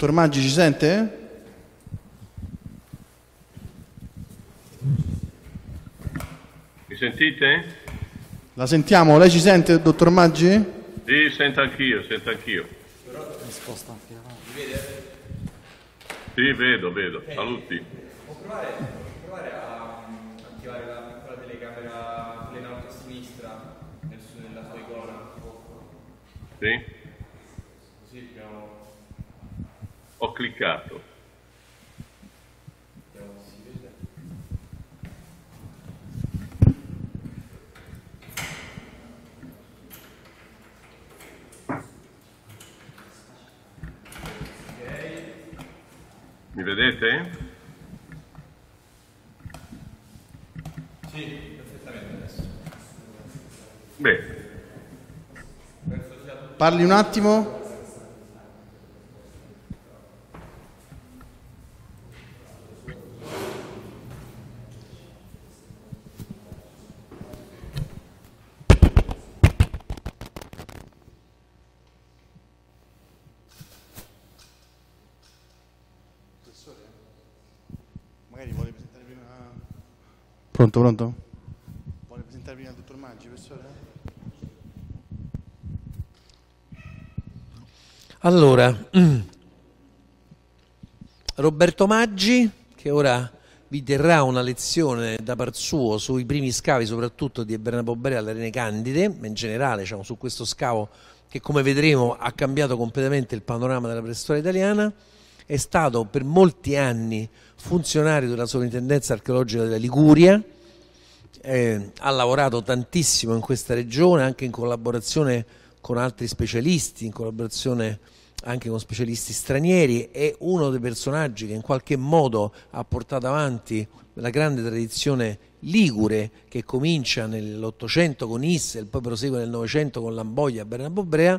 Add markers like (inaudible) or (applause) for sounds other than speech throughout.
Dottor Maggi ci sente? Mi sentite? La sentiamo? Lei ci sente, dottor Maggi? Sì, sento anch'io, sento anch'io. Sì, vedo, vedo. Saluti. Può provare, può provare a attivare la piccola telecamera in alto a sinistra nella sua icona? Sì? Così abbiamo, Ho cliccato. abbiamo si vede. Mi vedete? Sì, perfettamente adesso. Bene. Parli un attimo? Magari vuole presentare prima... Pronto, pronto? Vuole presentare prima il dottor Maggi, professore? Allora, (clears throat) Roberto Maggi, che ora vi terrà una lezione da par suo sui primi scavi, soprattutto di Bernabò Brea alle Rene Candide, ma in generale diciamo, su questo scavo che come vedremo ha cambiato completamente il panorama della preistoria italiana, è stato per molti anni funzionario della sovrintendenza archeologica della Liguria, eh, ha lavorato tantissimo in questa regione anche in collaborazione con altri specialisti, in collaborazione anche con specialisti stranieri, è uno dei personaggi che in qualche modo ha portato avanti la grande tradizione ligure che comincia nell'Ottocento con Issel, poi prosegue nel Novecento con Lamboia e Bernabò Brea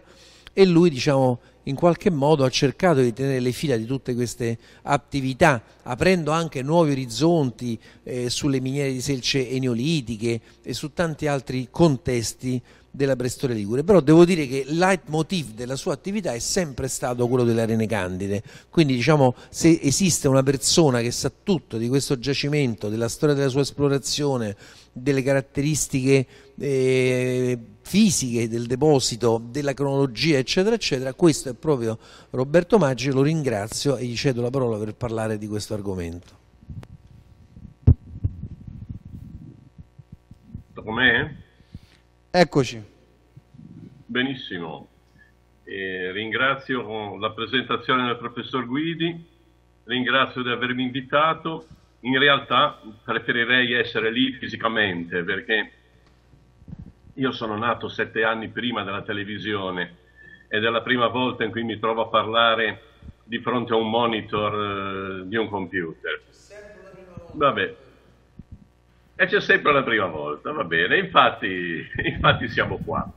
e lui diciamo in qualche modo ha cercato di tenere le fila di tutte queste attività aprendo anche nuovi orizzonti eh, sulle miniere di selce eneolitiche e su tanti altri contesti della preistoria ligure. Però devo dire che il leitmotiv della sua attività è sempre stato quello delle arene candide. Quindi diciamo se esiste una persona che sa tutto di questo giacimento della storia della sua esplorazione delle caratteristiche eh, fisiche del deposito, della cronologia, eccetera, eccetera. Questo è proprio Roberto Maggi, lo ringrazio e gli cedo la parola per parlare di questo argomento. Dopo me? Eccoci. Benissimo. Eh, ringrazio la presentazione del professor Guidi, ringrazio di avermi invitato. In realtà preferirei essere lì fisicamente perché io sono nato sette anni prima della televisione ed è la prima volta in cui mi trovo a parlare di fronte a un monitor eh, di un computer. Vabbè. E c'è sempre la prima volta, va bene, infatti, (laughs) infatti siamo qua.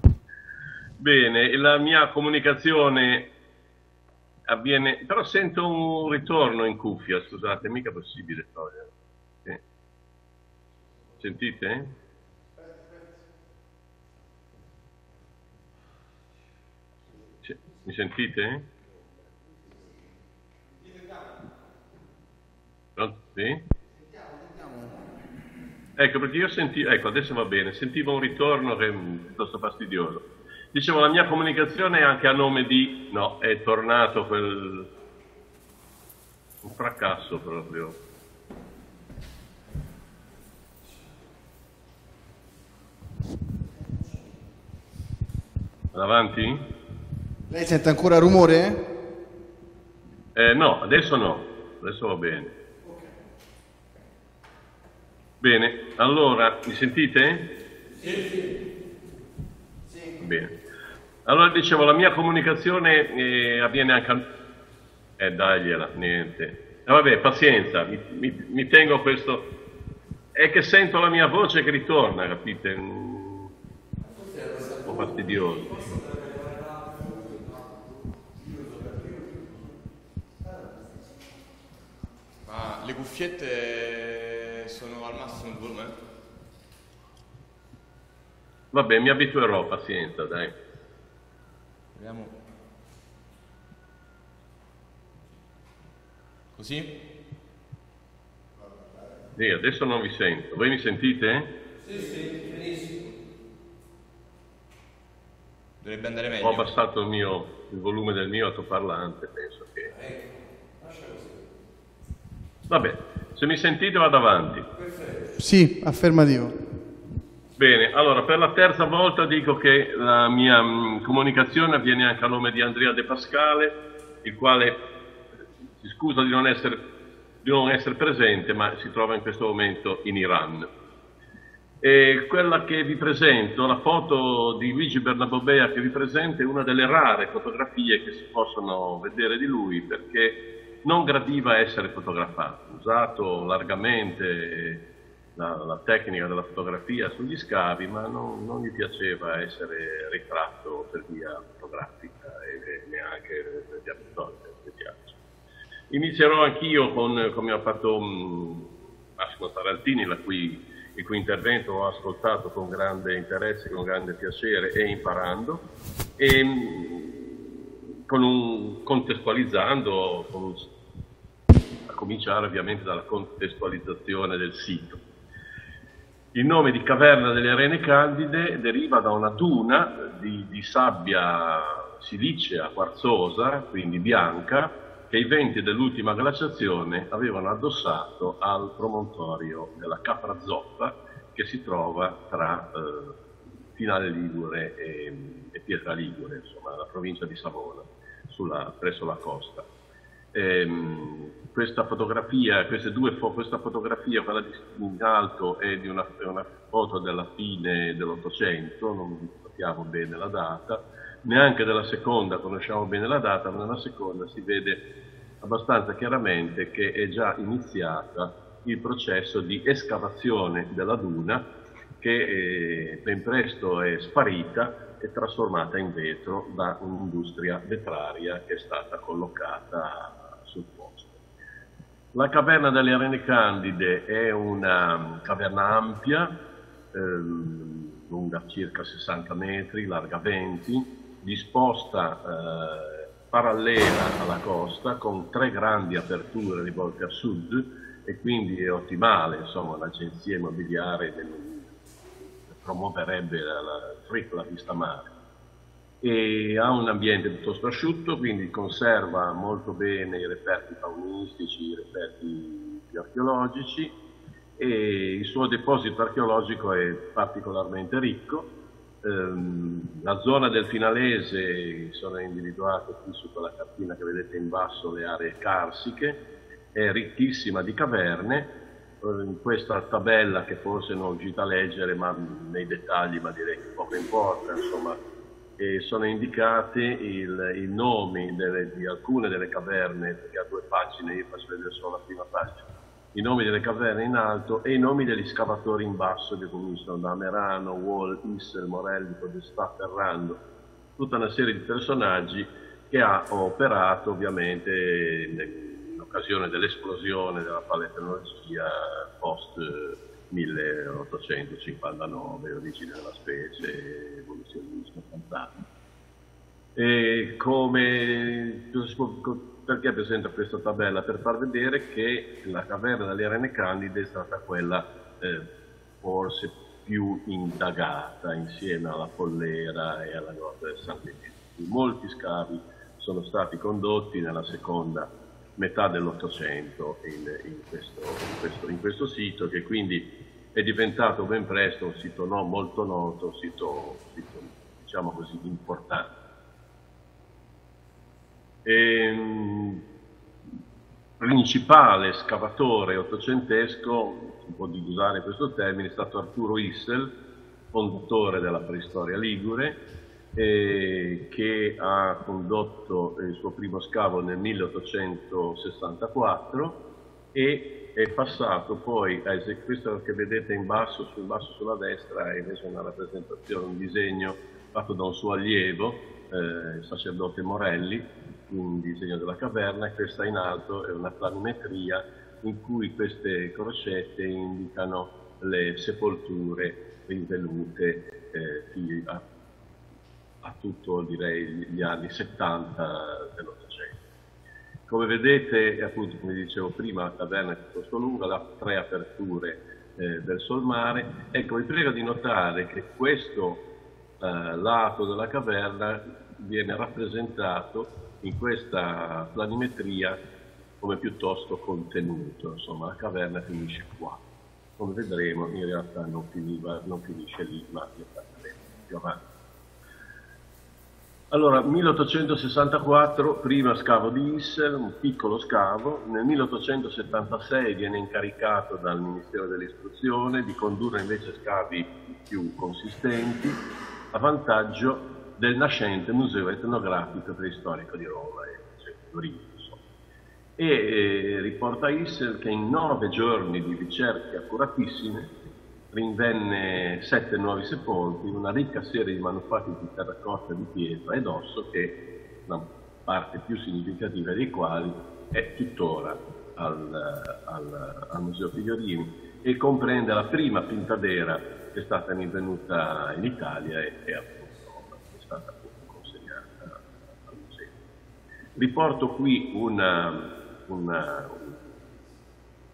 Bene, la mia comunicazione avviene, però sento un ritorno in cuffia, scusate, mica possibile togliere. Sì. Sentite? Mi sentite? Pronto? Sì? Ecco, perché io sentivo, ecco, adesso va bene, sentivo un ritorno che è piuttosto fastidioso. Dicevo, la mia comunicazione è anche a nome di... No, è tornato quel... un fracasso proprio. Avanti? Lei sente ancora rumore? Eh, no, adesso no, adesso va bene. Bene, allora, mi sentite? Sì. Bene. Allora dicevo, la mia comunicazione eh, avviene anche... a- Eh, dagliela, niente. Eh, vabbè, pazienza, mi, mi- mi tengo questo... È che sento la mia voce che ritorna, capite? Mm, Un po' fastidioso. Ma le cuffiette sono al massimo il volume? Vabbè, mi abituerò, pazienza, dai. Vediamo. Così? Sì, adesso non vi sento. Voi mi sentite? Sì, sì, benissimo. Dovrebbe andare meglio. Ho abbassato il, mio, il volume del mio altoparlante, penso che... Ecco. Vabbè, se mi sentite vado avanti. Sì, affermativo. Bene, allora per la terza volta dico che la mia mh, comunicazione avviene anche a nome di Andrea De Pascale, il quale si scusa di non, essere, di non essere presente, ma si trova in questo momento in Iran. E quella che vi presento, la foto di Luigi Bernabobea che vi presento, è una delle rare fotografie che si possono vedere di lui perché non gradiva essere fotografato, usato largamente la, la, tecnica della fotografia sugli scavi, ma non, non, gli piaceva essere ritratto per via fotografica e, neanche per via pittorica. Inizierò anch'io con, come ha fatto um, Massimo Tarantini, cui, il cui intervento ho ascoltato con grande interesse, con grande piacere e imparando, e, um, con un, contestualizzando, con un, cominciare ovviamente dalla contestualizzazione del sito. Il nome di Caverna delle Arene Candide deriva da una duna di, di sabbia silicea quarzosa, quindi bianca, che i venti dell'ultima glaciazione avevano addossato al promontorio della Capra Zoppa che si trova tra eh, Finale Ligure e, e, Pietra Ligure, insomma, la provincia di Savona, sulla, presso la costa. Ehm, questa fotografia, queste due fo questa fotografia, quella di in alto è di una, è una foto della fine dell'Ottocento, non sappiamo bene la data, neanche della seconda conosciamo bene la data, ma nella seconda si vede abbastanza chiaramente che è già iniziata il processo di escavazione della duna che eh, ben presto è sparita e trasformata in vetro da un'industria vetraria che è stata collocata la caverna delle Arene Candide è una caverna ampia, ehm, lunga circa 60 metri, larga 20, disposta eh, parallela alla costa con tre grandi aperture rivolte a sud e quindi è ottimale, insomma l'agenzia immobiliare promuoverebbe la, la tripla vista mare e ha un ambiente piuttosto asciutto, quindi conserva molto bene i reperti faunistici, i reperti archeologici e il suo deposito archeologico è particolarmente ricco. Ehm, la zona del Finalese sono individuate qui su quella cartina che vedete in basso le aree carsiche, è ricchissima di caverne, in questa tabella che forse non riuscite a leggere ma nei dettagli, ma direi che poco importa, insomma e sono indicati il, i nomi delle, di alcune delle caverne, perché ha due pagine, io faccio vedere solo la prima pagina, i nomi delle caverne in alto e i nomi degli scavatori in basso che cominciano da Merano, Wall, Issel, Morelli, Podestà, Ferrando, tutta una serie di personaggi che ha operato ovviamente in occasione dell'esplosione della paletnologia post 1859, origine della specie, evoluzionismo, quant'altro. E come, perché presento questa tabella? Per far vedere che la caverna delle Arene Candide è stata quella eh, forse più indagata insieme alla Pollera e alla grotta del San Benedetto. Molti scavi sono stati condotti nella seconda metà dell'Ottocento in, in, in, in, questo, sito che quindi è diventato ben presto un sito no, molto noto, un sito, sito, diciamo così importante. E, ehm, principale scavatore ottocentesco, si può usare questo termine, è stato Arturo Issel, fondatore della preistoria ligure, eh, che ha condotto il suo primo scavo nel 1864 e è passato poi a eseguire, questo che vedete in basso, sul basso sulla destra è invece una rappresentazione, un disegno fatto da un suo allievo, eh, il sacerdote Morelli, un disegno della caverna, e questa in alto è una planimetria in cui queste crocette indicano le sepolture rinvenute eh, a a tutto direi gli anni 70 dell'Ottocento. Come vedete, appunto, come dicevo prima, la caverna è piuttosto lunga, ha tre aperture eh, verso il. Ecco, vi prego di notare che questo eh, lato della caverna viene rappresentato in questa planimetria come piuttosto contenuto, insomma la caverna finisce qua. Come vedremo in realtà non, finiva, non finisce lì, ma più avanti. Allora, 1864, prima scavo di Issel, un piccolo scavo, nel 1876 viene incaricato dal Ministero dell'Istruzione di condurre invece scavi più consistenti a vantaggio del nascente Museo Etnografico Preistorico di Roma e Torino. E eh, riporta Issel che in nove giorni di ricerche accuratissime rinvenne sette nuovi sepolcri, una ricca serie di manufatti di terracotta, di pietra ed osso che la parte più significativa dei quali è tuttora al, al, al Museo Figliorini e comprende la prima pintadera che è stata rinvenuta in Italia e, e appunto è stata appunto consegnata al museo. Riporto qui una, una, un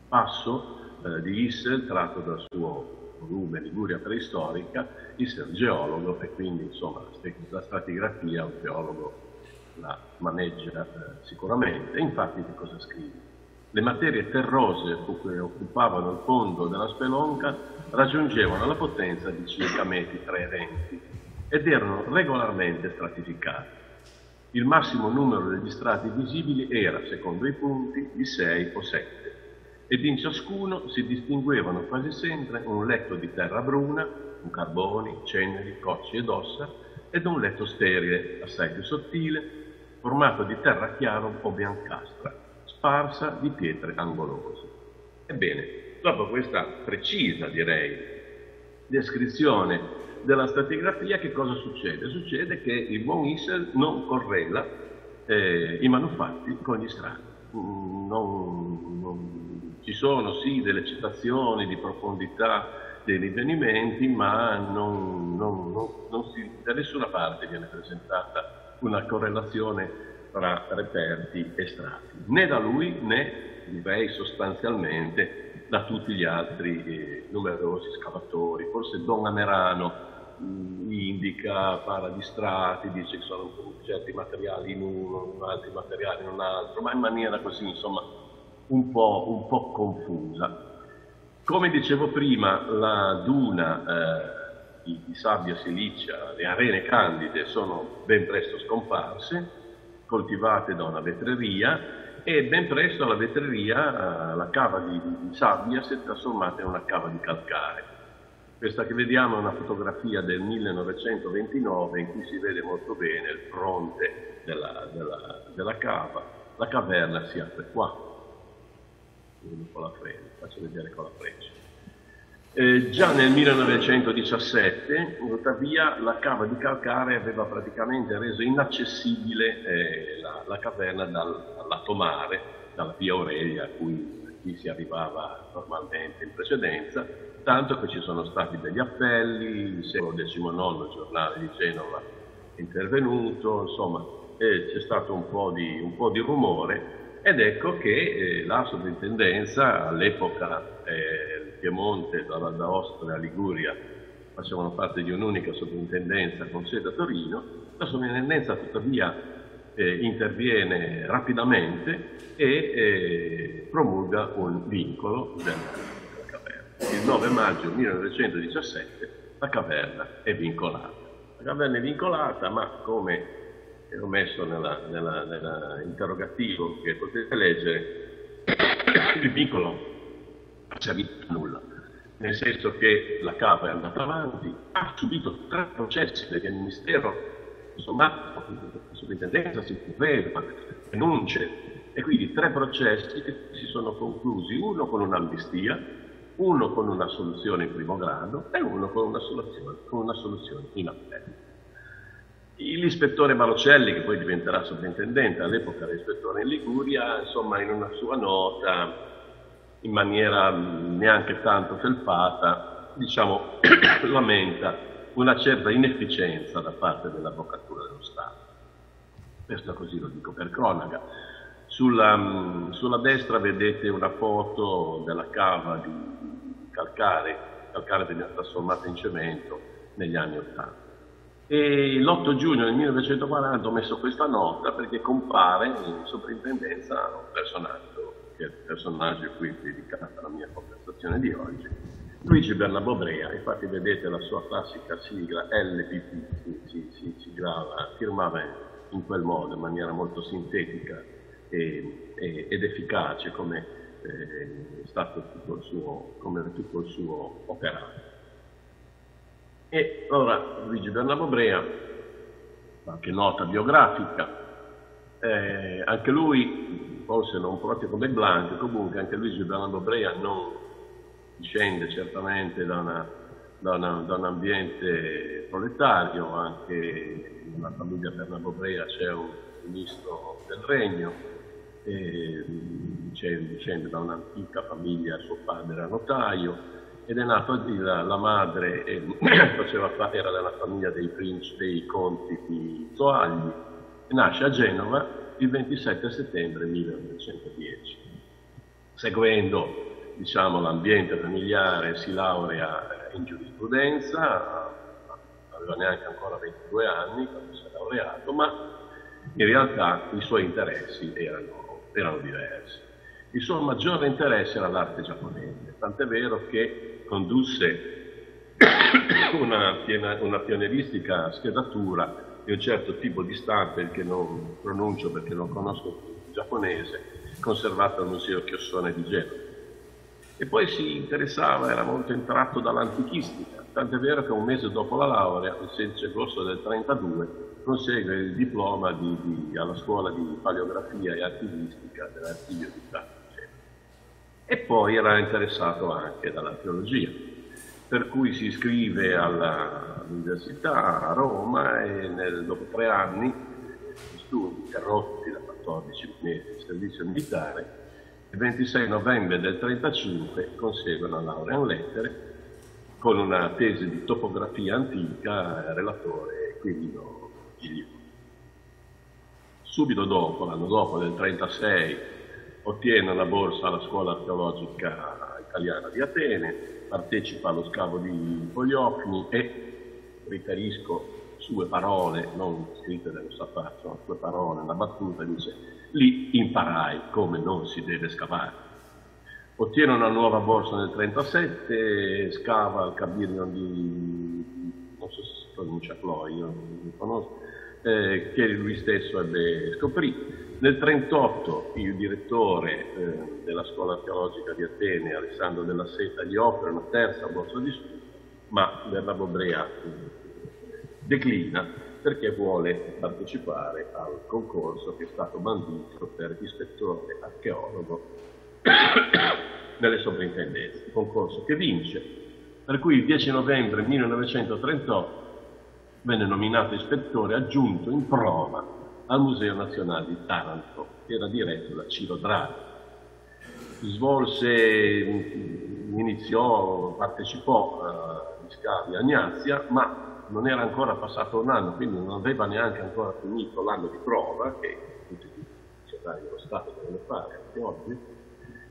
passo eh, di Issel tratto dal suo volume Liguria preistorica, Issel geologo e quindi insomma la stratigrafia un geologo la maneggia eh, sicuramente. infatti che cosa scrive? Le materie terrose che occupavano il fondo della spelonca raggiungevano la potenza di circa metri 320 ed erano regolarmente stratificate. Il massimo numero degli strati visibili era, secondo i punti, di 6 o 7 ed in ciascuno si distinguevano quasi sempre un letto di terra bruna, con carboni, ceneri, cocci ed ossa, ed un letto sterile, assai più sottile, formato di terra chiaro o biancastra, sparsa di pietre angolose. Ebbene, dopo questa precisa, direi, descrizione della stratigrafia, che cosa succede? Succede che il buon Issel non correla eh, i manufatti con gli strati. Mm, non, non, ci sono sì delle citazioni di profondità dei rinvenimenti, ma non, non, non, si, da nessuna parte viene presentata una correlazione tra reperti e strati, né da lui né direi sostanzialmente da tutti gli altri eh, numerosi scavatori. Forse Don Amerano mh, mm, indica, parla di strati, dice che sono certi materiali in uno, altri materiali in un altro, ma in maniera così, insomma, un po', un po confusa. Come dicevo prima, la duna eh, di, di, sabbia silicia, le arene candide sono ben presto scomparse, coltivate da una vetreria e ben presto la vetreria, eh, la cava di, di, sabbia si è trasformata in una cava di calcare. Questa che vediamo è una fotografia del 1929 in cui si vede molto bene il fronte della, della, della cava. La caverna si apre qua, freccia, faccio vedere con la freccia. Eh, già nel 1917, tuttavia, la cava di calcare aveva praticamente reso inaccessibile eh, la, la, caverna dal, dal, lato mare, dalla via Aurelia a cui, qui si arrivava normalmente in precedenza, tanto che ci sono stati degli appelli, il secolo XIX, giornale di Genova, è intervenuto, insomma, eh, c'è stato un po' di, un po di rumore ed ecco che eh, la sovrintendenza, all'epoca eh, Piemonte, la d'Aosta e la Liguria facevano parte di un'unica sovrintendenza con sede a Torino, la sovrintendenza tuttavia eh, interviene rapidamente e eh, promulga un vincolo della caverna. Il 9 maggio 1917 la caverna è vincolata. La caverna è vincolata, ma come che ho messo nell'interrogativo che potete leggere, il vincolo non è servito a nulla, nel senso che la cava è andata avanti, ha subito tre processi perché il Ministero, insomma, la sovrintendenza si muoveva, denunce, e quindi tre processi che si sono conclusi, uno con un'amnistia, uno con una soluzione in primo grado e uno con una soluzione, con una soluzione in appello. L'ispettore Marocelli, che poi diventerà sovrintendente, all'epoca era ispettore in Liguria, insomma in una sua nota, in maniera neanche tanto felpata, diciamo, (coughs) lamenta una certa inefficienza da parte dell'Avvocatura dello Stato. Questo così lo dico per cronaca. Sulla, mm, sulla, destra vedete una foto della cava di calcare, calcare veniva trasformata in cemento negli anni 80. E l'8 giugno del 1940 ho messo questa nota perché compare in soprintendenza un personaggio, che è il personaggio a cui è dedicata la mia conversazione di oggi, Luigi Bernabò Brea, infatti vedete la sua classica sigla LPP, si, si, si, si grava, firmava in quel modo, in maniera molto sintetica e, e, ed efficace come eh, tutto suo, come tutto il suo operato. E allora Luigi Bernabò Brea, qualche nota biografica, eh, anche lui, forse non proprio come Blanco, comunque anche Luigi Bernabò Brea non discende certamente da, una, da, una, da un ambiente proletario, anche nella famiglia Bernabò Brea c'è un ministro del regno, e, discende da un'antica famiglia, suo padre era notaio, ed è nato la, la madre (clears throat) eh, era della famiglia dei principi, dei conti di Zoagli, e nasce a Genova il 27 settembre 1910. Seguendo diciamo, l'ambiente familiare si laurea in giurisprudenza, aveva neanche ancora 22 anni quando si è laureato, ma in realtà i suoi interessi erano, erano diversi. Il suo maggiore interesse era l'arte giapponese, tant'è vero che condusse una, piena, una pionieristica schedatura di un certo tipo di stampe che non pronuncio perché non conosco il giapponese, conservata al Museo Chiossone di Genova e poi si interessava, era molto entrato dall'antichistica, tant'è vero che un mese dopo la laurea, il 16 agosto del 1932, consegue il diploma di, di, alla scuola di paleografia e archivistica dell'archivio di Stato. E poi era interessato anche dall'archeologia, per cui si iscrive all'università a Roma e nel, dopo tre anni di studi interrotti da 14 mesi di servizio militare il 26 novembre del 1935 consegue una laurea in lettere con una tesi di topografia antica, relatore Quirino Giglio. Subito dopo, l'anno dopo, del 1936, ottiene una borsa alla scuola archeologica italiana di Atene, partecipa allo scavo di Poliofni e, riferisco sue parole, non scritte nello sapaccio, ma sue parole, una battuta, dice lì imparai come non si deve scavare. Ottiene una nuova borsa nel 1937, scava al Cabirno di, non so se si pronuncia Cloi, io non conosco, eh, che lui stesso ebbe scoprì. Nel 1938 il direttore eh, della scuola archeologica di Atene, Alessandro della Seta, gli offre una terza borsa di studio, ma Bernardo Brea declina perché vuole partecipare al concorso che è stato bandito per ispettore archeologo (coughs) nelle sovrintendenze, concorso che vince, per cui il 10 novembre 1938 venne nominato ispettore aggiunto in prova al Museo Nazionale di Taranto, che era diretto da Ciro Draghi. Svolse, iniziò, partecipò agli scavi a Gnazia, ma non era ancora passato un anno, quindi non aveva neanche ancora finito l'anno di prova, che tutti i funzionari dello Stato devono fare anche oggi,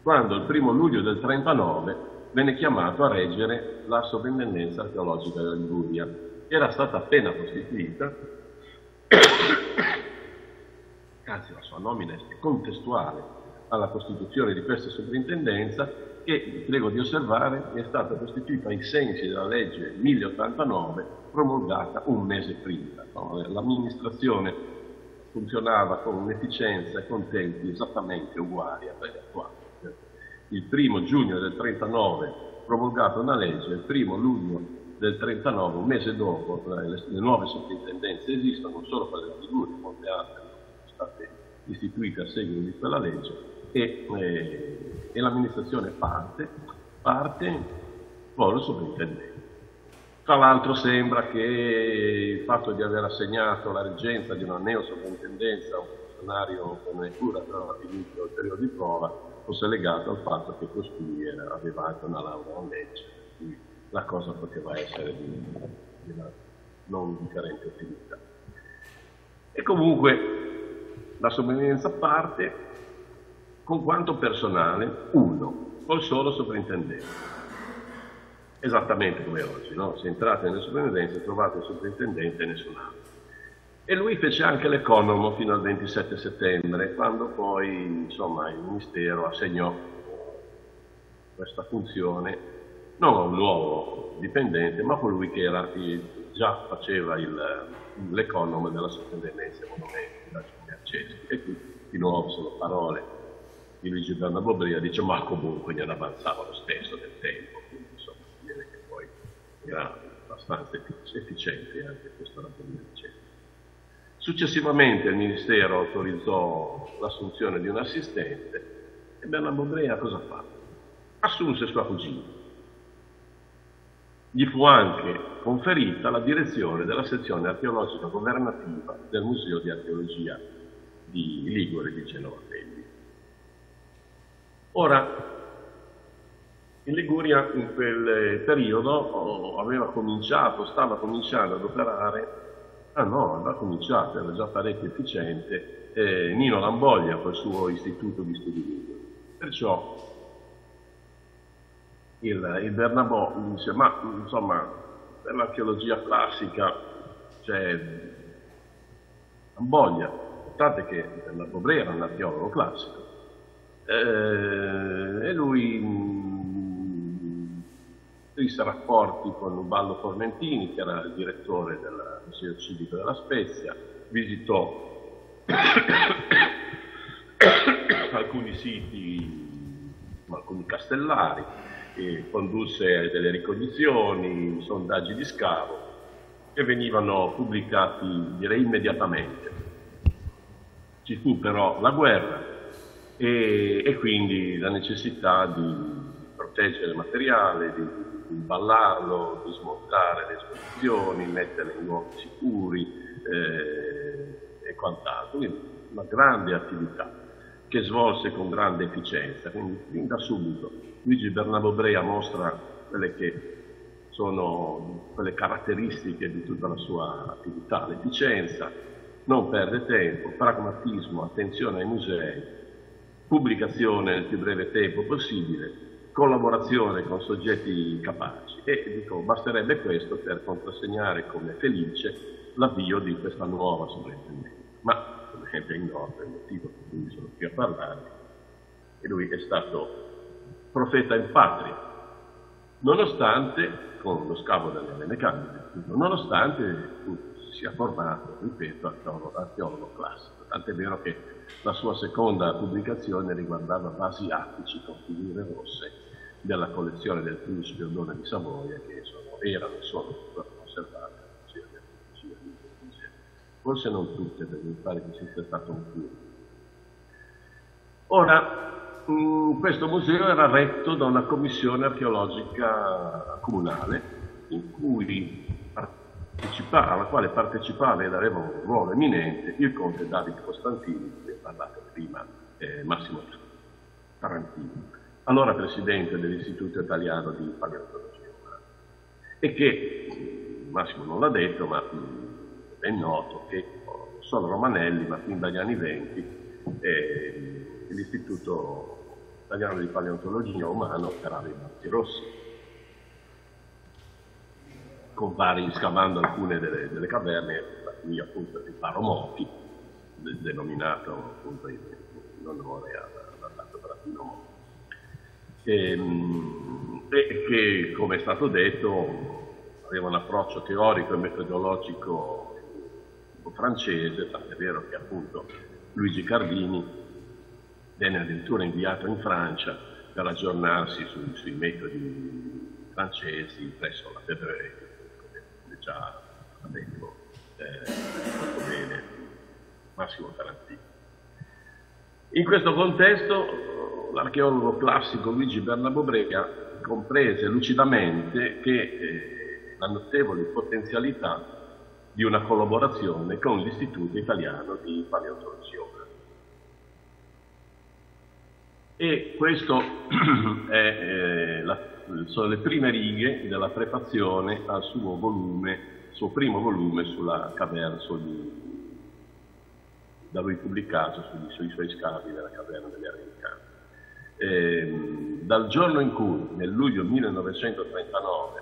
quando il primo luglio del 39 venne chiamato a reggere la sovrintendenza archeologica della Liguria. Era stata appena costituita, anzi la sua nomina è contestuale alla costituzione di questa sovrintendenza che, prego di osservare, è stata costituita ai sensi della legge 1089 promulgata un mese prima. L'amministrazione funzionava con un'efficienza e con tempi esattamente uguali a quelli attuali. Il primo giugno del 39 promulgata una legge, il primo luglio del 39, un mese dopo, le, le nuove sovrintendenze esistono, non solo di Liguria, molte altre sono state istituite a seguito di quella legge, e, eh, e l'amministrazione parte, parte poi lo sovrintendente. Tra l'altro sembra che il fatto di aver assegnato la reggenza di una neosovrintendenza a un funzionario come cura ha finito il periodo di prova fosse legato al fatto che costui aveva anche una laurea in legge, quindi la cosa poteva essere di, di una non differente utilità. E comunque la sovrintendenza parte Con quanto personale? Uno, col solo sovrintendente. Esattamente come oggi, no? Se entrate nelle sovrintendenze trovate il sovrintendente e nessun altro. E lui fece anche l'economo fino al 27 settembre, quando poi insomma, il Ministero assegnò questa funzione non a un nuovo dipendente, ma a colui che era, già faceva l'economo della sovrintendenza monumenti, Merceschi. E qui di nuovo sono parole di Luigi Bernabò Bria, dice ma comunque gliene avanzava lo stesso del tempo, quindi insomma dire che poi era abbastanza efficiente anche questo ragionamento. Successivamente il Ministero autorizzò l'assunzione di un assistente e Bernabò Brea cosa fa? Assunse sua cugina gli fu anche conferita la direzione della sezione archeologica governativa del Museo di Archeologia di Ligure di Genova Belli. Ora, in Liguria in quel periodo aveva cominciato, stava cominciando ad operare, ah no, aveva cominciato, era già parecchio efficiente, eh, Nino Lamboglia col suo istituto di studi liguri. Perciò il, il Bernabò dice, ma insomma, per l'archeologia classica c'è Amboglia, notate che Bernabò Brea era un archeologo classico, eh, e lui mh, strinse rapporti con Ubaldo Formentini, che era il direttore del Museo Civico della Spezia, visitò (coughs) alcuni siti, alcuni castellari, condusse delle ricognizioni, sondaggi di scavo che venivano pubblicati direi immediatamente. Ci fu però la guerra e, e quindi la necessità di proteggere il materiale, di, di ballarlo, di smontare le esposizioni, metterle in luoghi sicuri eh, e quant'altro. Quindi una grande attività che svolse con grande efficienza, quindi fin da subito Luigi Bernabò Brea mostra quelle che sono quelle caratteristiche di tutta la sua attività, l'efficienza, non perde tempo, pragmatismo, attenzione ai musei, pubblicazione nel più breve tempo possibile, collaborazione con soggetti capaci e dico, basterebbe questo per contrassegnare come felice l'avvio di questa nuova sovrintendenza. Ma è ben noto il motivo per cui sono qui a parlare, e lui è stato profeta in patria, nonostante, con lo scavo delle Candide, nonostante si sia formato, ripeto, archeologo, archeologo classico. Tant'è vero che la sua seconda pubblicazione riguardava vasi attici con figure rosse della collezione del principe Odone di Savoia che sono, erano e sono conservate forse non tutte, perché mi pare che ci sia stato un più. Ora, mm, questo museo era retto da una commissione archeologica comunale in cui alla quale partecipava ed aveva un ruolo eminente il conte Davide Costantini, di cui parlato prima eh, Massimo Tarantino, allora presidente dell'Istituto Italiano di Paleontologia Umana, e che, Massimo non l'ha detto, ma mm, è noto che solo Romanelli, ma fin dagli anni 20, eh, l'Istituto Italiano di Paleontologia Umana operava i Monti Rossi, con vari, scavando alcune delle, delle caverne, da cui appunto il Paromoti, denominato appunto in, in onore all'andato Bratino Monti. E, ehm, e che, come è stato detto, aveva un approccio teorico e metodologico francese, tant'è vero che appunto Luigi Cardini venne addirittura inviato in Francia per aggiornarsi su, sui metodi francesi presso la Federe, ha detto eh, molto bene Massimo Tarantino. In questo contesto l'archeologo classico Luigi Bernabò Brega comprese lucidamente che eh, la notevole potenzialità di una collaborazione con l'Istituto Italiano di Paleontologia. E questo (clears throat) è, eh, sono le prime righe della prefazione al suo volume, suo primo volume sulla caverna, sugli, da lui pubblicato sui, sui suoi scavi della caverna degli Arrenicani. Eh, dal giorno in cui, nel luglio 1939,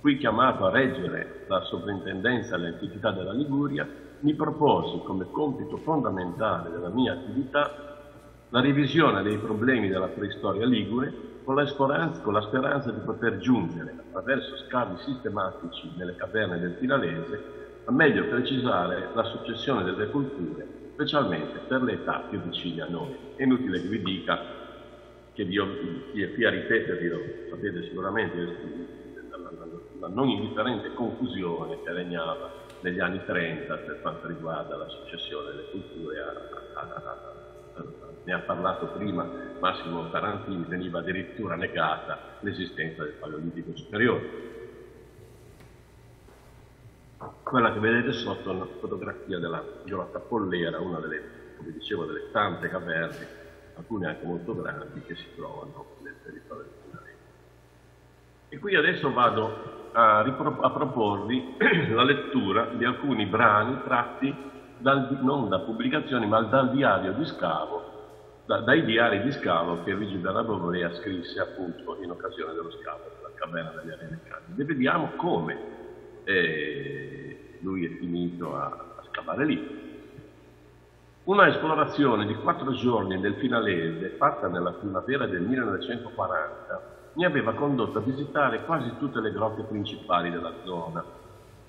fui chiamato a reggere la sovrintendenza alle antichità della Liguria, mi proposi come compito fondamentale della mia attività la revisione dei problemi della preistoria ligure con la, speranza, con la speranza di poter giungere, attraverso scavi sistematici nelle caverne del Finalese, a meglio precisare la successione delle culture, specialmente per le età più vicine a noi. È inutile che vi dica, che vi stia qui a ripetervi, lo sapete sicuramente, la, non indifferente confusione che regnava negli anni 30 per quanto riguarda la successione delle culture a, a, a ne ha parlato prima Massimo Tarantini, veniva addirittura negata l'esistenza del Paleolitico superiore. Quella che vedete sotto è una fotografia della grotta Pollera, una delle, come dicevo, delle tante caverne, alcune anche molto grandi, che si trovano nel territorio del Finale. E qui adesso vado a, a proporvi (clears throat) la lettura di alcuni brani tratti dal, non da pubblicazioni, ma dal diario di scavo da, dai diari di scavo che Luigi della Borea scrisse appunto in occasione dello scavo della caverna degli Arene Candide. Vediamo come eh, lui è finito a, a scavare lì. Una esplorazione di quattro giorni nel finalese, fatta nella primavera del 1940, mi aveva condotto a visitare quasi tutte le grotte principali della zona,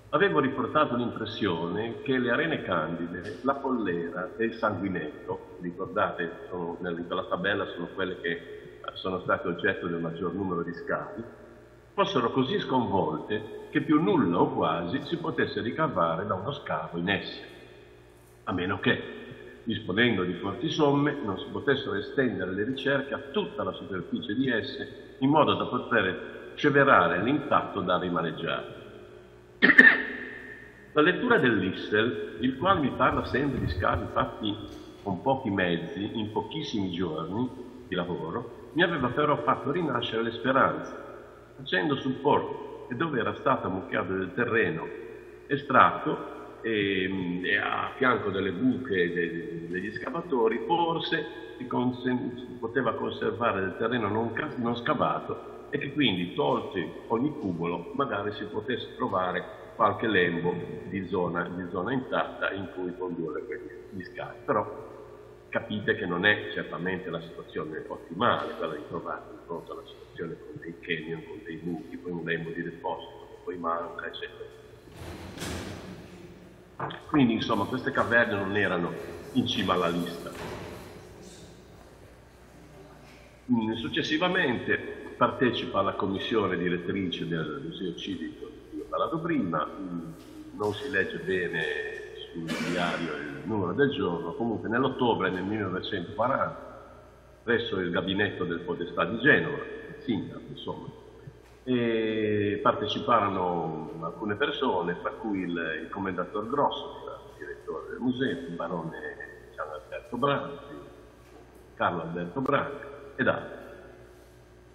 avevo riportato l'impressione che le arene candide, la pollera e il sanguinetto, ricordate, sono, in quella tabella sono quelle che sono state oggetto del maggior numero di scavi, fossero così sconvolte che più nulla o quasi si potesse ricavare da uno scavo in esse, a meno che, disponendo di forti somme, non si potessero estendere le ricerche a tutta la superficie di esse in modo da poter ceverare l'impatto da rimaneggiare. La lettura dell'Issel, il quale mi parla sempre di scavi fatti con pochi mezzi, in pochissimi giorni di lavoro, mi aveva però fatto rinascere le speranze, facendo supporto che dove era stato ammucchiato del terreno estratto e, e a fianco delle buche de, degli scavatori, forse si, consen- poteva conservare del terreno non, ca- non scavato e che quindi tolti ogni cubolo magari si potesse trovare qualche lembo di zona, di zona intatta in cui condurre quegli scavi. Però capite che non è certamente la situazione ottimale quella di trovarsi di fronte alla situazione con dei canyon, con dei buchi, poi un lembo di deposito, poi manca, eccetera. Quindi insomma queste caverne non erano in cima alla lista. Successivamente partecipa alla commissione direttrice del Museo Civico parlato prima, mm, non si legge bene sul diario il numero del giorno, comunque nell'ottobre del 1940 presso il gabinetto del Podestà di Genova, il sindaco insomma, e parteciparono alcune persone, tra cui il, il commendator Grosso, il direttore del museo, il barone Gian Alberto Branchi, Carlo Alberto Branchi ed altri.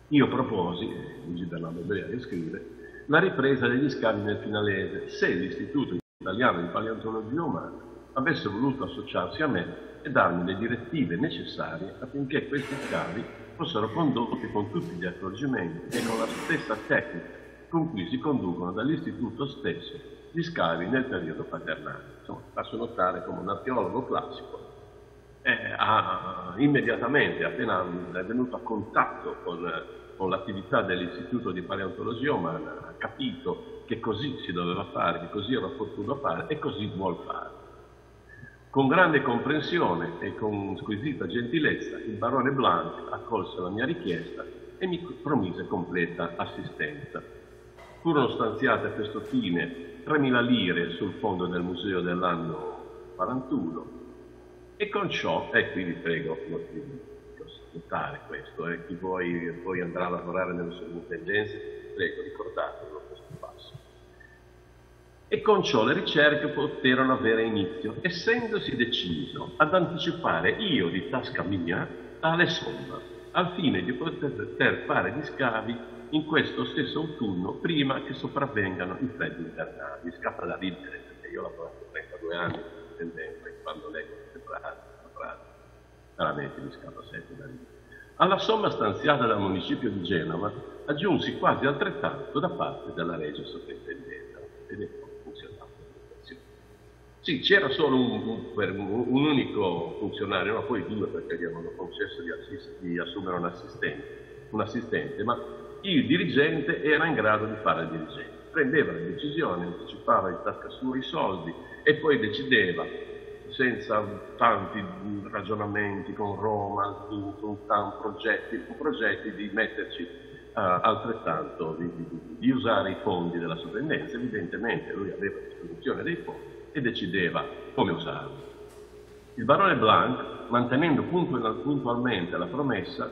Io proposi, Luigi Bernardo Beria scrive, la ripresa degli scavi nel finalese se l'Istituto Italiano di Paleontologia Umana avesse voluto associarsi a me e darmi le direttive necessarie affinché questi scavi fossero condotti con tutti gli accorgimenti e con la stessa tecnica con cui si conducono dall'istituto stesso gli scavi nel periodo paternale. Insomma, faccio notare come un archeologo classico eh, ha immediatamente, appena è venuto a contatto con con l'attività dell'Istituto di Paleontologia Umana ha capito che così si doveva fare, che così era opportuno fare e così vuol fare. Con grande comprensione e con squisita gentilezza il barone Blanc accolse la mia richiesta e mi promise completa assistenza. Furono stanziate a questo fine 3.000 lire sul fondo del museo dell'anno 41 e con ciò, e qui vi prego, notare questo, eh. chi poi, poi andrà a lavorare nelle sovrintendenze, prego ricordatelo questo passo. E con ciò le ricerche poterono avere inizio, essendosi deciso ad anticipare io di tasca mia tale somma, al fine di poter fare gli scavi in questo stesso autunno prima che sopravvengano i freddi invernali. Scappa da ridere perché io ho lavorato 32 anni in tendenza quando leggo queste veramente mi scappa sempre da lì. Alla somma stanziata dal municipio di Genova aggiunsi quasi altrettanto da parte della Regia Soprintendenza. Vedete come funzionava la Sì, c'era solo un, un, un, unico funzionario, no, poi due perché gli avevano concesso di, assist, di assumere un assistente, un assistente, ma il dirigente era in grado di fare il dirigente. Prendeva le decisioni, anticipava in tasca sua i soldi e poi decideva senza tanti ragionamenti con Roma, con tanti progetti, con progetti di metterci uh, altrettanto, di, di, di, usare i fondi della sovrintendenza. Evidentemente lui aveva a disposizione dei fondi e decideva come usarli. Il barone Blanc, mantenendo puntualmente la promessa,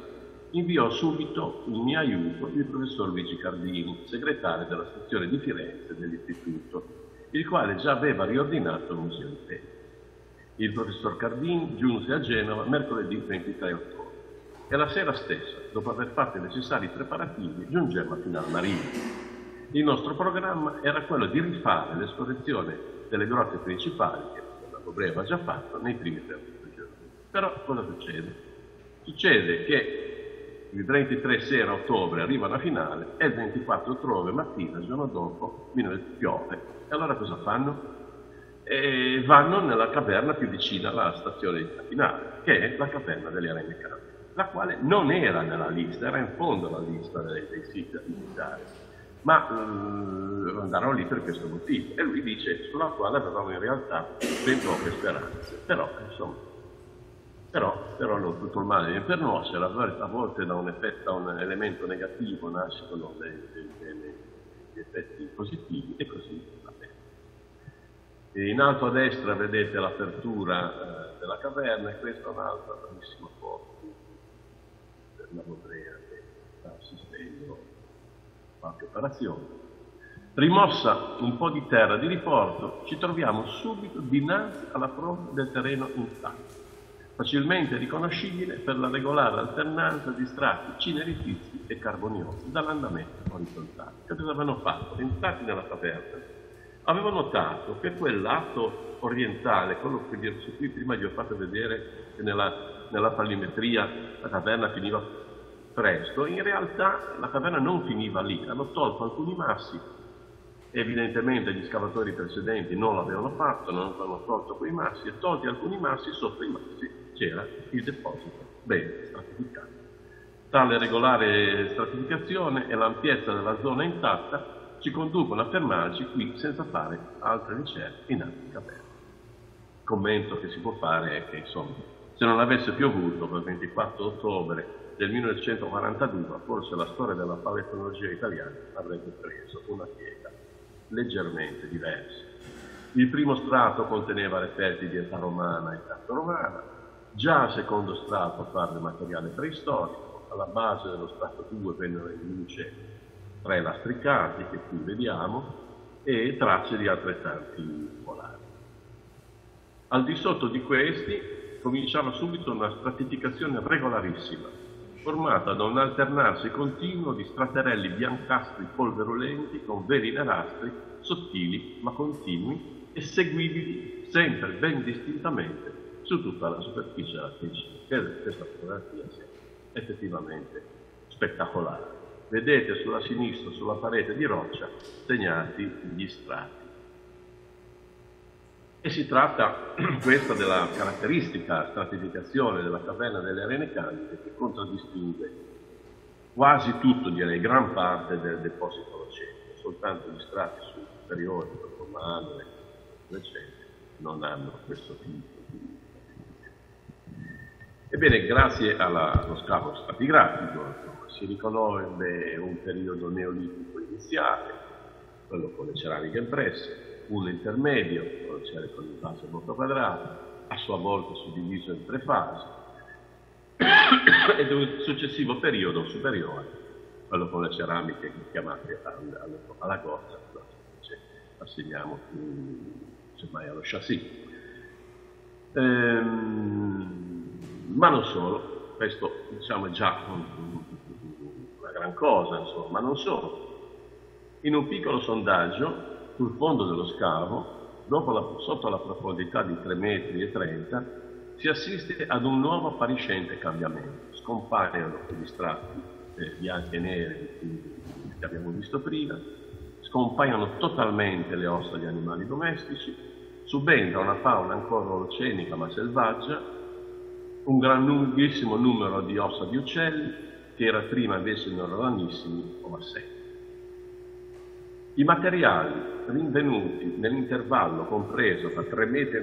inviò subito in mio aiuto il professor Luigi Cardini, segretario della sezione di Firenze dell'istituto, il quale già aveva riordinato il museo di Pesaro. Il professor Cardini giunse a Genova mercoledì 23 ottobre e la sera stessa, dopo aver fatto i necessari preparativi, giungemmo fino al Marino. Il nostro programma era quello di rifare l'esposizione delle grotte principali, che la Bobré aveva già fatto, nei primi tre giorni. Però cosa succede? Succede che il 23 sera ottobre arriva la finale e il 24 ottobre mattina, il giorno dopo, viene il piove. E allora cosa fanno? E vanno nella caverna più vicina alla stazione finale, che è la caverna delle Arene Campi, la quale non era nella lista, era in fondo alla lista dei, dei siti da visitare, ma eh, andarono lì per questo motivo. E lui dice, sulla quale avevamo in realtà ben poche speranze, però insomma, però, però non tutto il male viene per nuocere, a volte da un effetto, da un elemento negativo nascono gli effetti positivi e così in alto a destra vedete l'apertura eh, della caverna e questa è un'altra bellissima foto della Bodrea che sta assistendo a qualche operazione. Rimossa un po' di terra di riporto, ci troviamo subito dinanzi alla fronte del terreno intatto, facilmente riconoscibile per la regolare alternanza di strati cineritizi e carboniosi dall'andamento orizzontale. Che cosa avevano fatto? Entrati nella caverna, avevo notato che quel lato orientale, quello su cui prima vi ho fatto vedere che nella, nella pallimetria la caverna finiva presto, in realtà la caverna non finiva lì, hanno tolto alcuni massi, evidentemente gli scavatori precedenti non l'avevano fatto, non avevano tolto quei massi e tolti alcuni massi, sotto i massi c'era il deposito bene stratificato. Tale regolare stratificazione e l'ampiezza della zona intatta ci conducono a fermarci qui senza fare altre ricerche in altri caverni. Il commento che si può fare è che, insomma, se non avesse piovuto quel 24 ottobre del 1942, forse la storia della paleontologia italiana avrebbe preso una piega leggermente diversa. Il primo strato conteneva reperti di età romana e carta romana, già il secondo strato parla materiale preistorico, alla base dello strato 2 vennero in luce tre lastricati che qui vediamo e tracce di altrettanti polari. Al di sotto di questi cominciava subito una stratificazione regolarissima, formata da un alternarsi continuo di straterelli biancastri polverulenti con veri nerastri, sottili ma continui e seguibili sempre ben distintamente su tutta la superficie della. Questa fotografia è effettivamente spettacolare vedete sulla sinistra, sulla parete di roccia, segnati gli strati. E si tratta (clears throat) questa della caratteristica stratificazione della caverna delle arene candide che contraddistingue quasi tutto, direi gran parte del deposito locente, soltanto gli strati superiori, il romano e recente, non hanno questo tipo di Ebbene, grazie alla, allo scavo stratigrafico, si riconobbe un periodo neolitico iniziale, quello con le ceramiche impresse, uno intermedio, quello con il base molto quadrato, a sua volta suddiviso in tre fasi, (coughs) ed un successivo periodo superiore, quello con le ceramiche chiamate alla gozza, assegniamo semmai allo chassis. Ehm, ma non solo, questo diciamo è già un, gran cosa, insomma, non solo. In un piccolo sondaggio, sul fondo dello scavo, la, sotto la profondità di 3 metri 30, si assiste ad un nuovo appariscente cambiamento. Scompaiono quegli strati eh, bianchi e neri che abbiamo visto prima, scompaiono totalmente le ossa di animali domestici, subentra una fauna ancora oceanica ma selvaggia, un gran lunghissimo numero di ossa di uccelli, che era prima invece non ranissimi o assenti. I materiali rinvenuti nell'intervallo compreso tra 3,90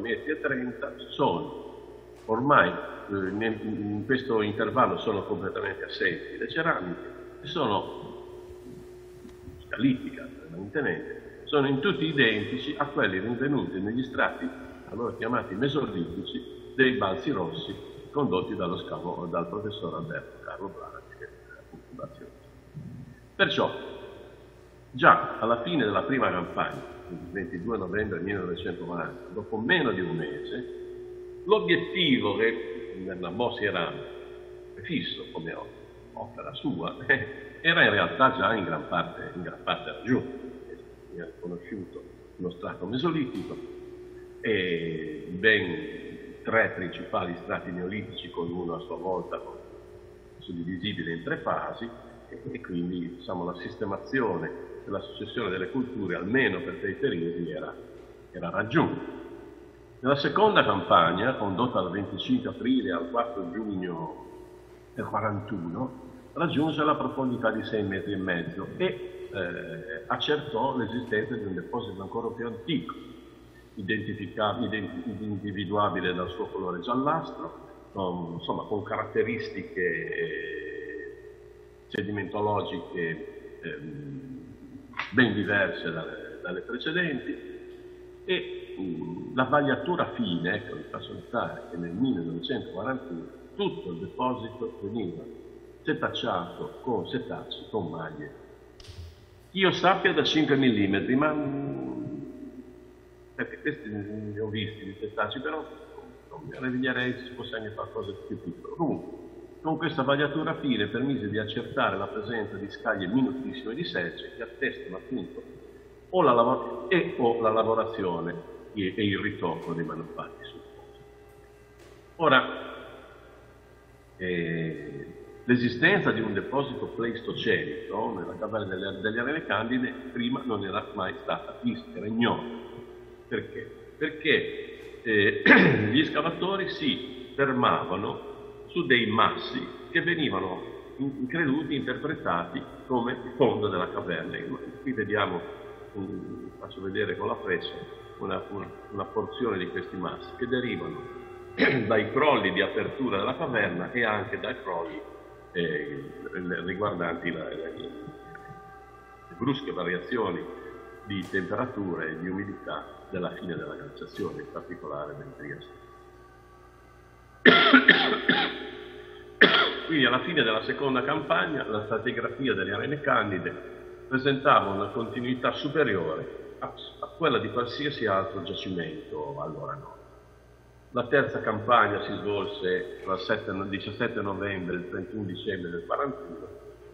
m e 4,30 m sono ormai eh, in questo intervallo sono completamente assenti le ceramiche e sono scalitica permanentemente, sono in tutti identici a quelli rinvenuti negli strati allora chiamati mesolitici dei balzi rossi condotti scavo dal professor Alberto Carlo Bracci. Perciò Già alla fine della prima campagna, il 22 novembre 1940, dopo meno di un mese, l'obiettivo che nella Bossi era fisso come opera sua, era in realtà già in gran parte, in gran parte raggiunto. Ha conosciuto uno strato mesolitico e ben tre principali strati neolitici con uno a sua volta suddivisibile in tre fasi e quindi diciamo, la sistemazione la successione delle culture, almeno per quei periodi, era, era raggiunta. Nella seconda campagna, condotta dal 25 aprile al 4 giugno del 41, raggiunse la profondità di 6 metri e mezzo e eh, accertò l'esistenza di un deposito ancora più antico, individuabile dal suo colore giallastro, con, insomma, con caratteristiche eh, sedimentologiche eh, ben diverse dalle, dalle precedenti e la vagliatura fine, ecco, vi faccio notare che nel 1941 tutto il deposito veniva setacciato con setacci, con maglie. Io sappia da 5 mm, ma perché questi li ho visti di setacci, però non mi meraviglierei se fosse anche qualcosa di più piccolo. Comunque, con questa vagliatura fine permise di accertare la presenza di scaglie minutissime di selce che attestano appunto o la, e o la lavorazione e, e, il ritocco dei manufatti. Ora, eh, l'esistenza di un deposito pleistocenico nella caverna delle, delle arene candide prima non era mai stata vista, era ignota. Perché? Perché eh, (clears throat) gli scavatori si fermavano su dei massi che venivano creduti, interpretati come fondo della caverna. Qui vediamo, faccio vedere con la freccia, una, una, una porzione di questi massi che derivano (clears throat) dai crolli di apertura della caverna e anche dai crolli eh, riguardanti la, le, le brusche variazioni di temperatura e di umidità della fine della glaciazione, in particolare del Trieste. (coughs) Quindi alla fine della seconda campagna la stratigrafia delle arene candide presentava una continuità superiore a, a quella di qualsiasi altro giacimento allora noto. La terza campagna si svolse tra il 17 novembre e il 31 dicembre del 41,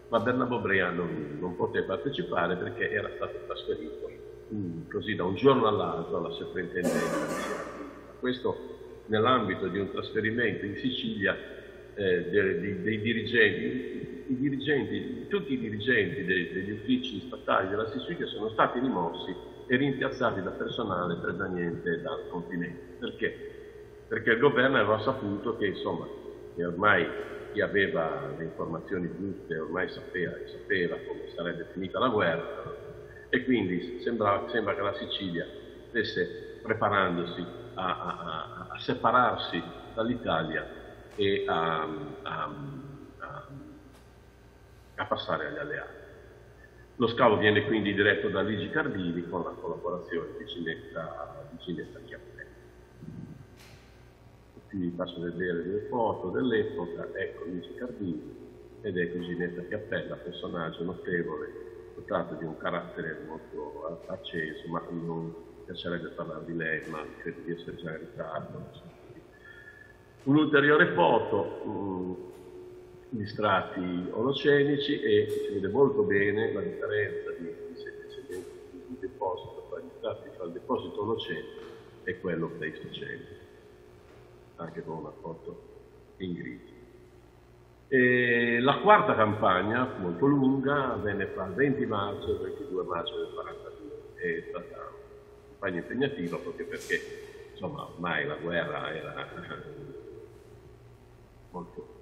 ma Bernabò Brea non, non poté partecipare perché era stato trasferito um, così da un giorno all'altro alla sovrintendenza. Questo nell'ambito di un trasferimento in Sicilia eh, dei, dei, dirigenti, i dirigenti, tutti i dirigenti dei, degli uffici statali della Sicilia sono stati rimossi e rimpiazzati da personale proveniente dal continente. Perché? Perché il governo aveva saputo che, insomma, che ormai chi aveva le informazioni giuste ormai sapeva, sapeva come sarebbe finita la guerra e quindi sembra, sembra che la Sicilia stesse preparandosi a, a, a separarsi dall'Italia e a, a, passare agli alleati. Lo scavo viene quindi diretto da Luigi Cardini con la collaborazione di Ginetta, di Ginetta Chiappelli. Qui vi faccio vedere delle foto dell'epoca, ecco Luigi Cardini ed ecco Ginetta Chiappella, personaggio notevole, dotato di un carattere molto acceso, ma non piacerebbe parlare di lei, ma credo di essere già in ritardo. Un'ulteriore foto mh, di strati olocenici e si vede molto bene la differenza di, di, di deposito tra gli strati tra il deposito olocenico e quello pleistocenico. anche con una foto in grigio. E la quarta campagna, molto lunga, avvenne fra il 20 marzo e il 22 marzo del 1942. È stata una campagna impegnativa proprio perché insomma, ormai la guerra era molto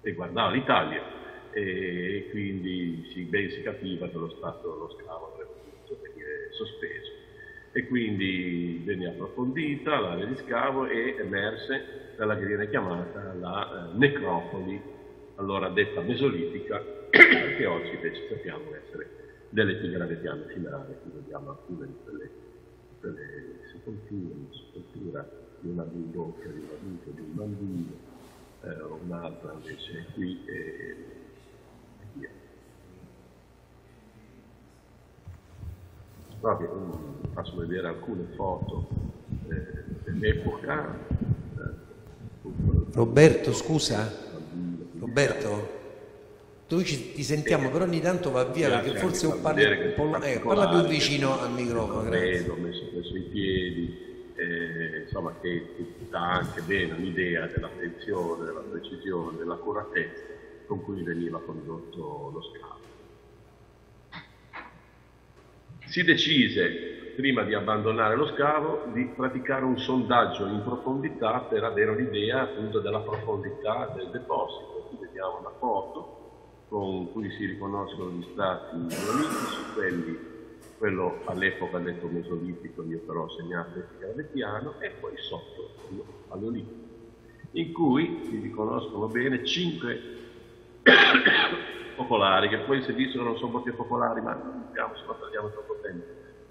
riguardava l'Italia e quindi si, ben si capiva che lo Stato dello scavo avrebbe dovuto venire sospeso e quindi venne approfondita l'area di scavo e emerse quella che viene chiamata la eh, necropoli, allora detta mesolitica, (coughs) che oggi invece sappiamo essere delle tigravetiane finali, qui vediamo alcune di quelle, quelle sepolture, una sepoltura di una bindocchia, di un adulto, di un bambino, eh, un'altra invece qui e via. Vabbè, faccio vedere alcune foto eh, dell'epoca. Roberto, scusa. Roberto? Noi ci, ti sentiamo, però ogni tanto va via perché forse parli, eh, parla più vicino al microfono. Credo, ho messo, messo i piedi, eh, insomma, che, che dà anche bene un'idea dell'attenzione, della precisione, dell'accuratezza con cui veniva condotto lo scavo. Si decise, prima di abbandonare lo scavo, di praticare un sondaggio in profondità per avere un'idea appunto della profondità del deposito. Qui vediamo una foto con cui si riconoscono gli strati neolitici, quelli, quello all'epoca detto mesolitico, io però ho segnato il gravetiano, e poi sotto quello paleolitico, in cui si riconoscono bene cinque popolari, che poi si dicono non sono proprio popolari, ma non abbiamo, se no perdiamo troppo tempo.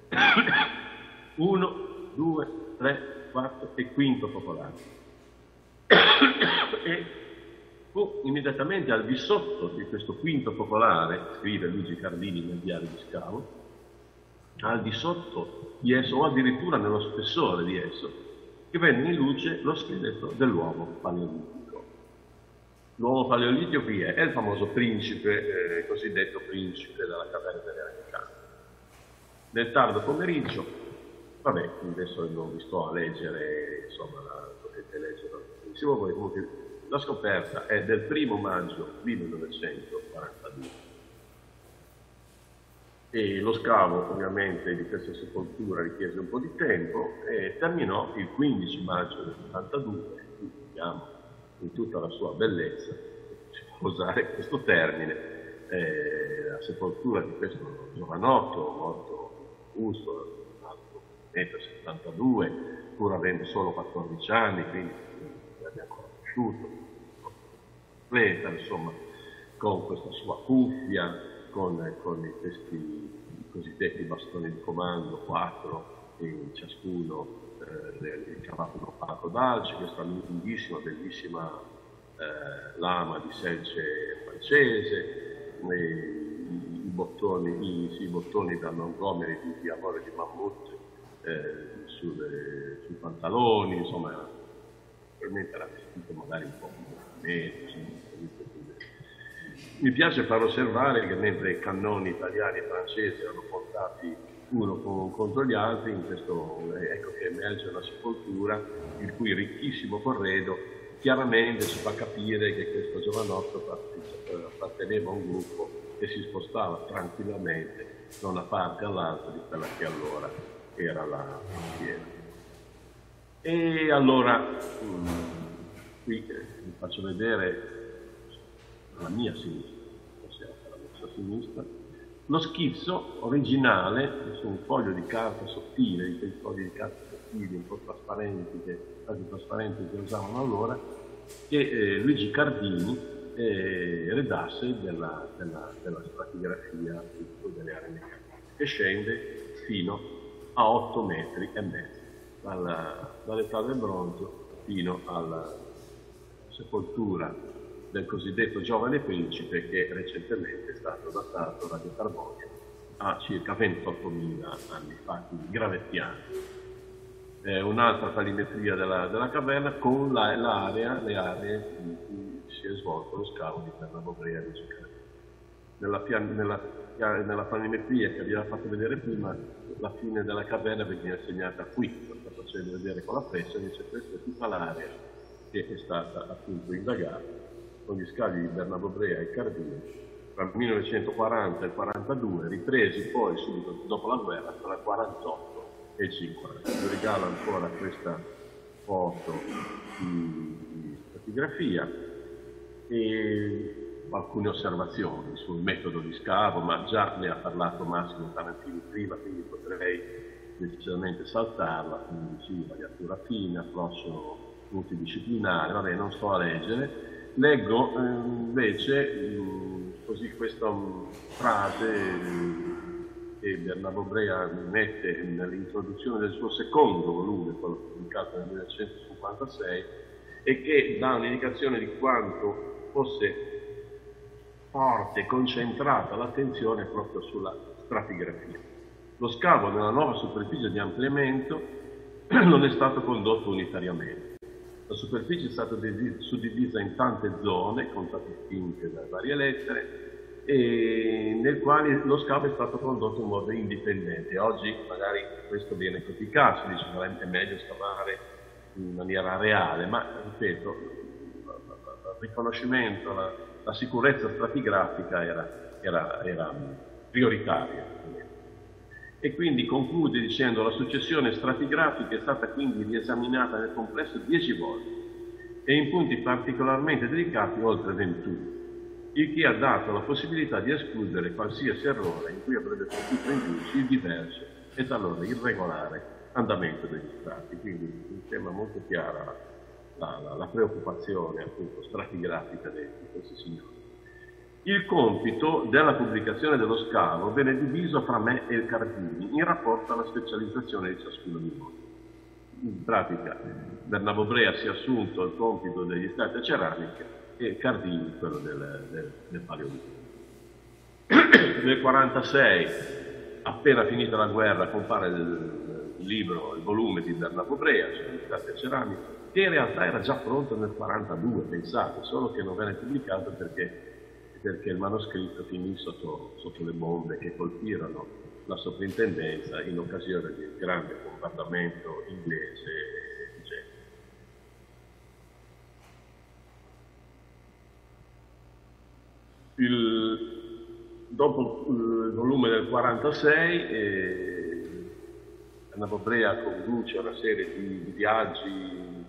(coughs) Uno, due, tre, quattro e quinto popolare. (coughs) e fu immediatamente al di sotto di questo quinto popolare, scrive Luigi Cardini nel diario di Scavo, al di sotto di esso, o addirittura nello spessore di esso, che venne in luce lo scheletro dell'uomo paleolitico. L'uomo paleolitico qui è? È il famoso principe, eh, cosiddetto principe della caverna delle Arnicane. Nel tardo pomeriggio, vabbè, adesso non vi sto a leggere, insomma, la, potete leggere benissimo voi, comunque la scoperta è del primo maggio 1942 e lo scavo ovviamente di questa sepoltura richiese un po' di tempo e terminò il 15 maggio del 1972, qui vediamo in tutta la sua bellezza, si può usare questo termine, eh, la sepoltura di questo giovanotto morto alto 1,72 m, pur avendo solo 14 anni, quindi l'abbiamo ancora conosciuto, completa, insomma, con questa sua cuffia, con, con questi i cosiddetti bastoni di comando, quattro, in ciascuno eh, chiamato Paco d'Alci, questa lunghissima, bellissima eh, lama di selce francese, i, i, bottoni, i, i, bottoni da Montgomery di, di Amore di Mammut eh, sulle, sui pantaloni, insomma, probabilmente era vestito magari un po' meno. Mi piace far osservare che mentre i cannoni italiani e francesi erano portati uno contro gli altri, in questo, ecco che emerge una sepoltura il cui ricchissimo corredo chiaramente ci fa capire che questo giovanotto apparteneva a un gruppo che si spostava tranquillamente da una parte all'altra di quella che allora era la frontiera. E allora, mm, qui vi faccio vedere la mia sinistra, ossia la vostra sinistra, lo schizzo originale su un foglio di carta sottile, di quei fogli di carta sottili un po' trasparenti, che, quasi trasparenti che usavano allora, che eh, Luigi Cardini eh, redasse della, della, della stratigrafia delle aree meccaniche, che scende fino a 8 metri e mezzo, dall'età del bronzo fino alla sepoltura del cosiddetto giovane principe che recentemente stato datato radiocarbonio a circa 28.000 anni fa, quindi gravettiano. Eh, un'altra palimetria della, della, caverna con la, l'area, le aree in cui si è svolto lo scavo di Bernardo Brea di Zucchero. Nella, nella, nella panimetria che avevo fatto vedere prima, la fine della caverna veniva segnata qui, questa facendo vedere con la freccia, dice questa è tutta l'area che è stata appunto indagata con gli scavi di Bernardo Brea e Cardini tra il 1940 e il 1942, ripresi poi subito dopo la guerra tra il 1948 e il 1950. Vi regalo ancora questa foto di, di stratigrafia e alcune osservazioni sul metodo di scavo, ma già ne ha parlato Massimo Tarantini prima, quindi potrei decisamente saltarla, quindi sì, variatura fina, approccio multidisciplinare, vabbè non sto a leggere. Leggo eh, invece così questa frase che Bernardo Brea mette nell'introduzione del suo secondo volume, quello pubblicato nel 1956, e che dà un'indicazione di quanto fosse forte e concentrata l'attenzione proprio sulla stratigrafia. Lo scavo nella nuova superficie di ampliamento (clears throat) non è stato condotto unitariamente. La superficie è stata suddivisa in tante zone, contraddistinte da varie lettere, nel quale lo scavo è stato condotto in modo indipendente. Oggi magari questo viene criticato, dice che è meglio scavare in maniera reale, ma ripeto, il riconoscimento, la, la sicurezza stratigrafica era, era, era prioritaria e quindi conclude dicendo la successione stratigrafica è stata quindi riesaminata nel complesso dieci volte e in punti particolarmente delicati oltre 21, il che ha dato la possibilità di escludere qualsiasi errore in cui avrebbe potuto indursi il diverso e talora irregolare andamento degli strati. Quindi mi sembra molto chiara la, la, la preoccupazione appunto stratigrafica di questi signori. Il compito della pubblicazione dello scavo venne diviso fra me e il Cardini in rapporto alla specializzazione di ciascuno di noi. In pratica, Bernabo Brea si è assunto il compito degli stati a ceramica e Cardini quello del, del, del Paleolitico. (clears throat) Nel 1946, appena finita la guerra, compare il, il libro, il volume di Bernabo Brea stati a ceramica, che in realtà era già pronto nel 1942, pensate, solo che non venne pubblicato perché perché il manoscritto finì sotto, sotto le bombe che colpirono la soprintendenza in occasione del grande bombardamento inglese di Genova. Il, dopo il volume del 46 eh, Anna Bobrea conduce una serie di, di viaggi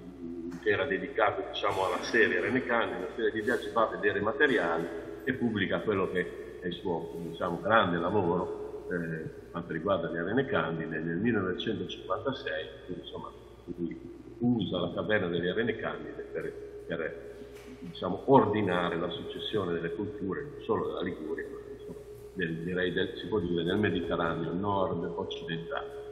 che era dedicato diciamo, alla serie Renecani, una serie di viaggi va a vedere materiali e pubblica quello che è il suo diciamo, grande lavoro eh, per quanto riguarda le arene candide nel 1956, quindi, insomma, usa la caverna delle arene candide per, per diciamo, ordinare la successione delle culture, non solo della Liguria, ma insomma, del, direi del, si può dire del Mediterraneo nord-occidentale.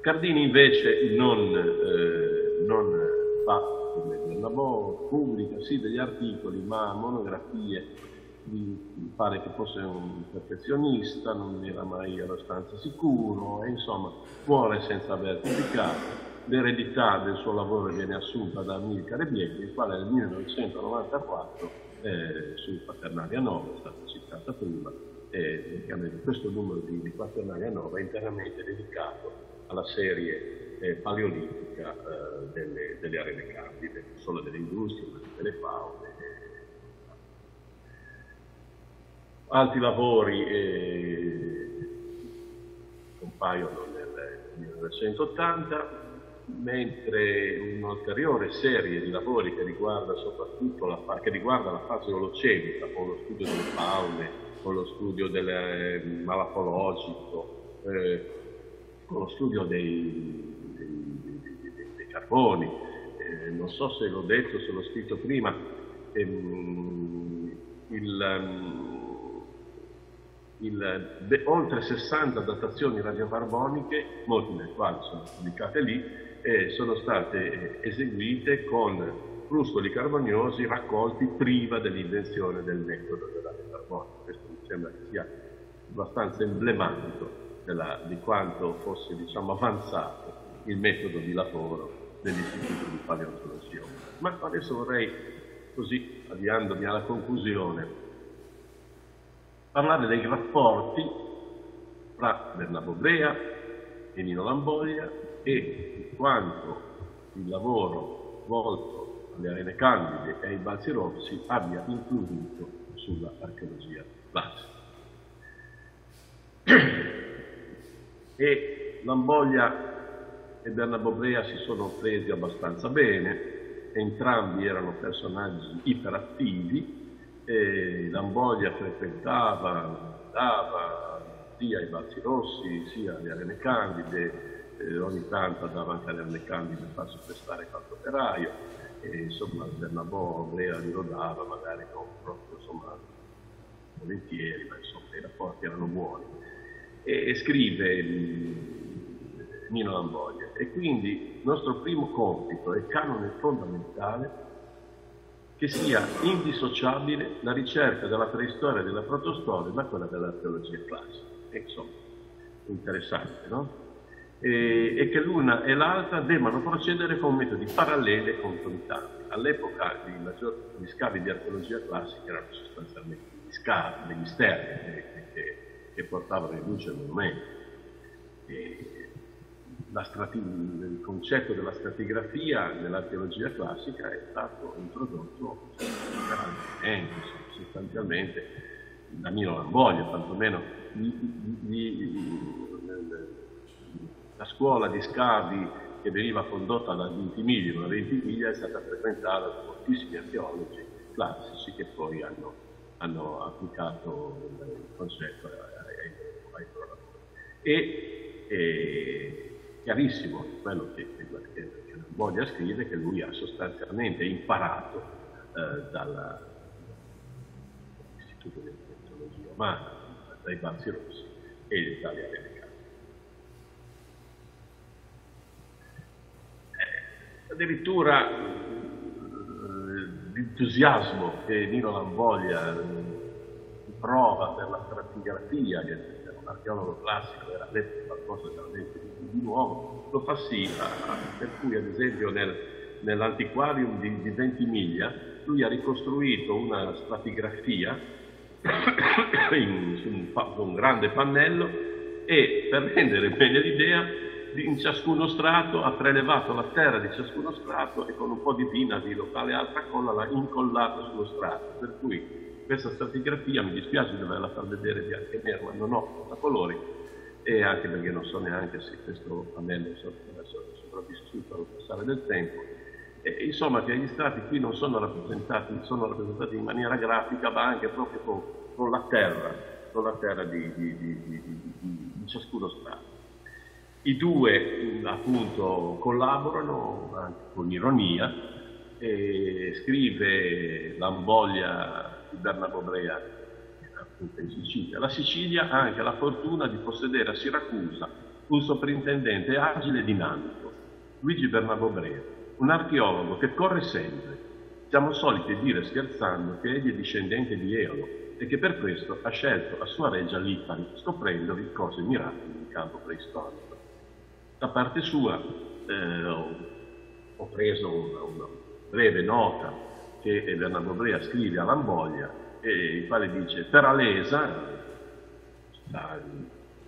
Cardini invece non, eh, non fa come Bernabò, pubblica sì degli articoli, ma monografie mi pare che fosse un perfezionista, non era mai abbastanza sicuro e insomma muore senza aver pubblicato. L'eredità del suo lavoro viene assunta da Amilcare Bieghi, il quale nel 1994 eh, su Quaternaria 9, è stata citata prima, e questo numero di, di Quaternaria 9 è interamente dedicato alla serie eh, paleolitica eh, delle, delle arene candide, non solo delle industrie, ma delle faune Altri lavori eh, compaiono nel 1980, mentre un'ulteriore serie di lavori che riguarda soprattutto la, che riguarda la fase olocenica, con lo studio delle faune, con lo studio del eh, malapologico, eh, con lo studio dei, dei, dei, dei carboni. Eh, non so se l'ho detto, se l'ho scritto prima, ehm, il, um, il, de, oltre 60 datazioni radiocarboniche, molte delle quali sono pubblicate lì, eh, sono state eh, eseguite con fruscoli carboniosi raccolti priva dell'invenzione del metodo della carbonica. Questo mi sembra che sia abbastanza emblematico della, di quanto fosse diciamo, avanzato il metodo di lavoro dell'Istituto di Paleontologia. Ma adesso vorrei, così avviandomi alla conclusione, parlare dei rapporti fra Bernabò Brea e Nino Lamboglia e quanto il lavoro svolto alle arene candide e ai balzi rossi abbia influito sulla archeologia classica. E Lamboglia e Bernabobrea si sono presi abbastanza bene, entrambi erano personaggi iperattivi, e Lamboglia frequentava, andava sia ai Balzi Rossi sia alle Arene Candide, eh, ogni tanto andava anche alle Candide a farsi prestare qualche operaio, e insomma Bernabobrea gli rodava, magari non proprio insomma, volentieri, ma insomma i rapporti erano buoni. E, e scrive Nino Lamboglia. E quindi il nostro primo compito e canone fondamentale che sia indissociabile la ricerca della preistoria e della protostoria da quella dell'archeologia classica. Insomma, interessante, no? E, e, che l'una e l'altra debbano procedere con metodi paralleli e concomitanti. All'epoca gli scavi di archeologia classica erano sostanzialmente gli scavi, degli sterni che, che, che portavano in luce il monumento. E, strati, il concetto della stratigrafia nell'archeologia classica è stato introdotto sostanzialmente da Mino Lamboglia, tantomeno la scuola di scavi che veniva condotta da Ventimiglia, ma Ventimiglia è stata frequentata da moltissimi archeologi classici che poi hanno, hanno applicato il concetto ai, ai, ai e, e chiarissimo quello che, che, che Voglia scrive, che lui ha sostanzialmente imparato eh, dall'Istituto di Tecnologia Umana, dai Balzi Rossi e dalle Americane. Addirittura eh, l'entusiasmo che Nino Lamboglia eh, prova per la stratigrafia, che è un archeologo classico, era veramente qualcosa veramente di nuovo, lo fa sì, per cui ad esempio nel, nell'antiquarium di, di Ventimiglia lui ha ricostruito una stratigrafia (coughs) in, su un, un, grande pannello e per rendere bene l'idea in ciascuno strato ha prelevato la terra di ciascuno strato e con un po' di pina di locale altra colla l'ha incollata sullo strato per cui questa stratigrafia mi dispiace doverla far vedere bianca e nera ma non ho da colori e anche perché non so neanche se questo pannello è sopravvissuto al passare del tempo. E, insomma che gli strati qui non sono rappresentati, sono rappresentati in maniera grafica ma anche proprio con, con la terra, con la terra di, di, di, di ciascuno strato. I due appunto collaborano anche con ironia e scrive Lamboglia di Bernabò Brea appunto in Sicilia. La Sicilia ha anche la fortuna di possedere a Siracusa un soprintendente agile e dinamico, Luigi Bernabò Brea, un archeologo che corre sempre. Siamo soliti dire scherzando che egli è discendente di Eolo e che per questo ha scelto a sua reggia Lipari, scoprendovi cose mirabili in campo preistorico. Da parte sua eh, ho, ho, preso una, una breve nota che Bernabò Brea scrive a Lamboglia e il quale dice per Alesa, città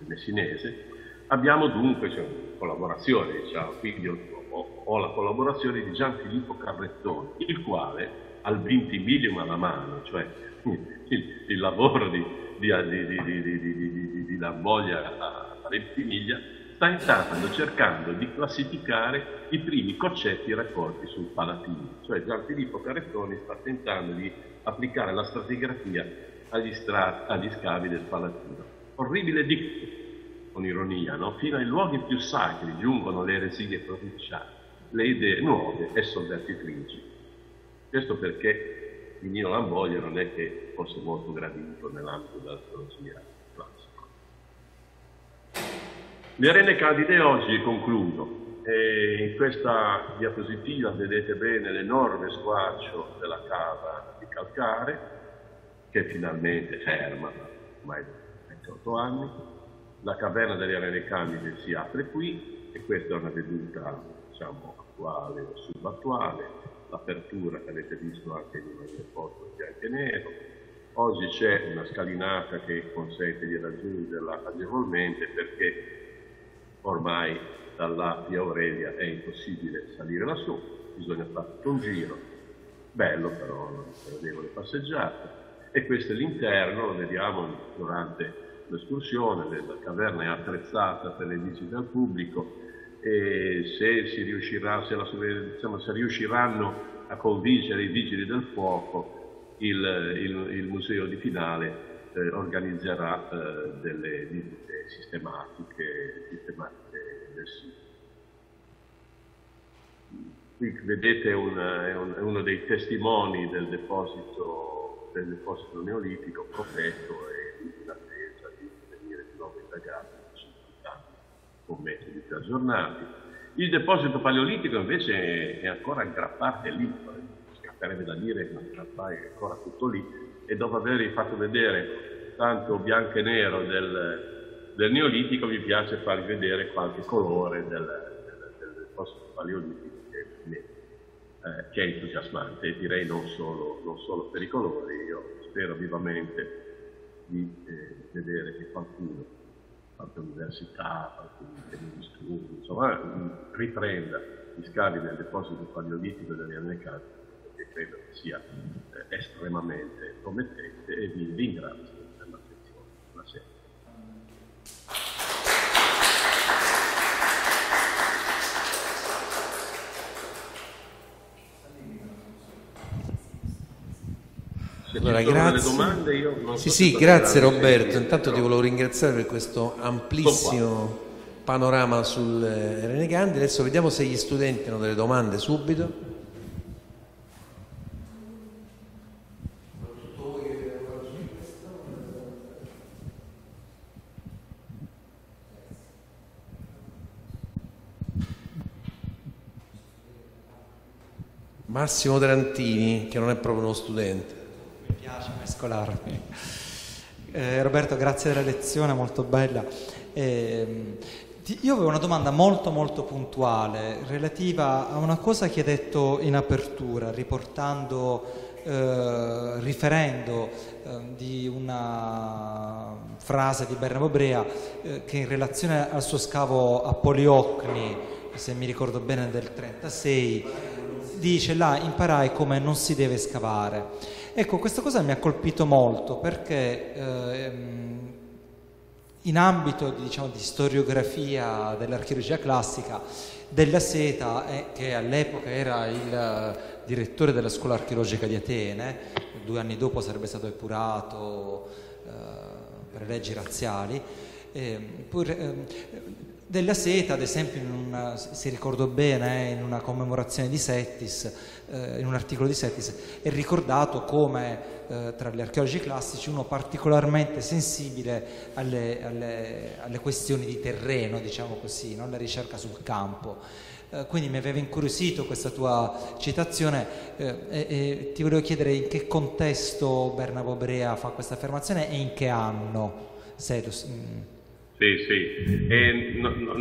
messinese, abbiamo dunque cioè, collaborazione, diciamo, quindi ho, ho, la collaborazione di Gian Filippo Carrettoni, il quale al 20 milium alla mano, cioè (laughs) il, il lavoro di, di, di, di, di Lamboglia a Ventimiglia, sta intanto cercando di classificare i primi concetti raccolti sul Palatino, cioè Gian Filippo Carrettoni sta tentando di applicare la stratigrafia agli, strati, agli scavi del Palatino. Orribile dicto, con ironia, no? fino ai luoghi più sacri giungono le eresie provinciali, le idee nuove e sovvertitrici. Questo perché Nino Lamboglia non è che fosse molto gradito nell'ambito dell'archeologia classica. Le arene candide oggi concludo. E in questa diapositiva vedete bene l'enorme squarcio della cava di calcare che finalmente ferma ormai da 28 anni. La caverna delle arene candide si apre qui e questa è una veduta diciamo, attuale o subattuale. L'apertura che avete visto anche in una foto bianco e nero. Oggi c'è una scalinata che consente di raggiungerla agevolmente perché ormai dalla via Aurelia è impossibile salire lassù, bisogna fare tutto un giro, bello però, una gradevole passeggiata. E questo è l'interno, lo vediamo durante l'escursione, la caverna è attrezzata per le visite al pubblico. E se, si riuscirà, se, la, diciamo, se riusciranno a convincere i vigili del fuoco, il, il, il museo di Finale eh, organizzerà eh, delle visite sistematiche, sistematiche del sito. Qui vedete un, è, un, è, uno dei testimoni del deposito, del deposito neolitico protetto e in attesa di venire di nuovo indagato con metodi più aggiornati. Il deposito paleolitico invece è ancora in gran parte lì, scatterebbe da dire che in gran parte è ancora tutto lì e dopo avervi fatto vedere tanto bianco e nero del, del neolitico mi piace farvi vedere qualche colore del, del, del deposito paleolitico che, eh, che, è entusiasmante e direi non solo, non solo per i colori, io spero vivamente di eh, vedere che qualcuno qualche università, qualche studi, insomma, riprenda gli scavi del deposito paleolitico delle Americane, che credo sia eh, estremamente promettente e vi ringrazio. Allora, grazie. Domande, sì, so sì, grazie Roberto. Intanto ti volevo ringraziare per questo amplissimo panorama sul eh, Renegandi. Adesso vediamo se gli studenti hanno delle domande subito. Massimo Trantini, che non è proprio uno studente piace mescolarmi. Eh, Roberto, grazie della lezione, molto bella. Eh, io avevo una domanda molto molto puntuale relativa a una cosa che hai detto in apertura, riportando, eh, riferendo eh, di una frase di Bernabo Brea eh, che in relazione al suo scavo a Poliocni, se mi ricordo bene del 1936, dice là imparai come non si deve scavare. Ecco, questa cosa mi ha colpito molto perché ehm, in ambito di, diciamo, di storiografia dell'archeologia classica, Della Seta, eh, che all'epoca era il direttore della scuola archeologica di Atene, due anni dopo sarebbe stato epurato eh, per leggi razziali, eh, pur, ehm, della Seta, ad esempio, una, se ricordo bene, in una commemorazione di Settis, eh, in un articolo di Settis, è ricordato come eh, tra gli archeologi classici uno particolarmente sensibile alle, alle, alle questioni di terreno, diciamo così, no? la ricerca sul campo. Eh, quindi mi aveva incuriosito questa tua citazione eh, e, ti volevo chiedere in che contesto Bernabo Brea fa questa affermazione e in che anno. Se mm. Sì, sì. E, no, no,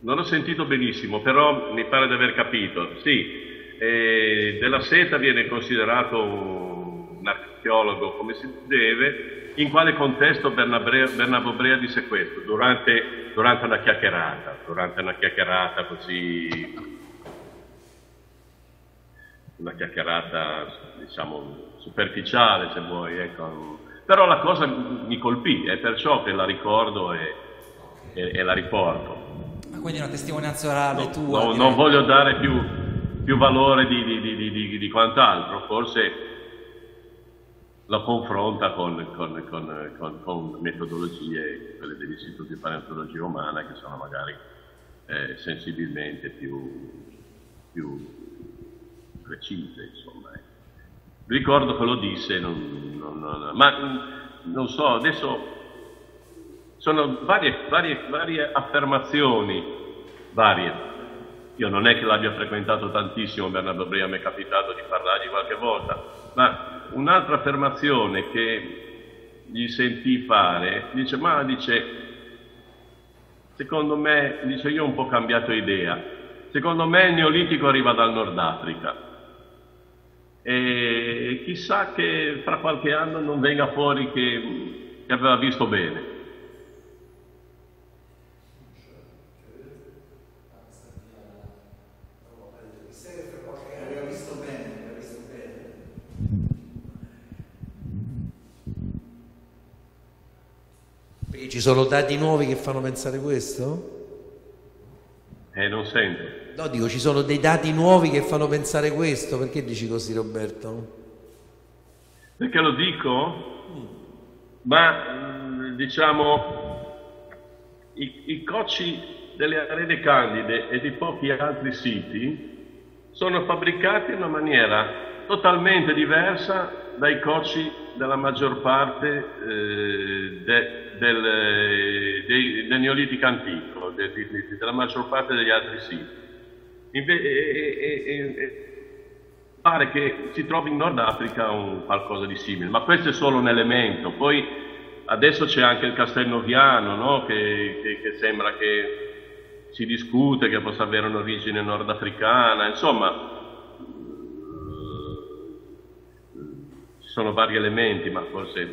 non ho sentito benissimo, però mi pare di aver capito. Sì, eh, della Seta viene considerato un archeologo come si deve. In quale contesto Bernabo Brea disse questo? Durante, durante una chiacchierata, durante una chiacchierata così una chiacchierata diciamo superficiale se vuoi ecco però la cosa mi colpì, è perciò che la ricordo e, e, e la riporto. Ma quindi una testimonianza orale no, tua? No, non voglio dare più, più valore di, di, di, di, quant'altro, forse lo confronta con, con, con, con, metodologie, quelle dell'Istituto di Paleontologia Umana, che sono magari eh, sensibilmente più, più precise. Ricordo che lo disse, non, non, non, ma non so, adesso sono varie, varie, varie affermazioni, varie. Io non è che l'abbia frequentato tantissimo Bernardo Brea, mi è capitato di parlargli qualche volta, ma un'altra affermazione che gli sentì fare, dice, ma dice, secondo me, dice, io ho un po' cambiato idea, secondo me il Neolitico arriva dal Nord Africa e chissà che fra qualche anno non venga fuori che, che aveva visto bene. Ci sono dati nuovi che fanno pensare questo? Eh, non sento. No, dico, ci sono dei dati nuovi che fanno pensare questo. Perché dici così, Roberto? Perché lo dico? Ma diciamo, i, i cocci delle arene candide e di pochi altri siti sono fabbricati in una maniera totalmente diversa dai cocci della maggior parte eh, de, del, eh, de, del Neolitico antico, de, della maggior parte degli altri siti. Inve- e, e, e, pare che si trovi in Nord Africa un, qualcosa di simile, ma questo è solo un elemento. Poi adesso c'è anche il Castelnoviano, no? che, che, che sembra che si discute che possa avere un'origine nordafricana, insomma ci sono vari elementi, ma forse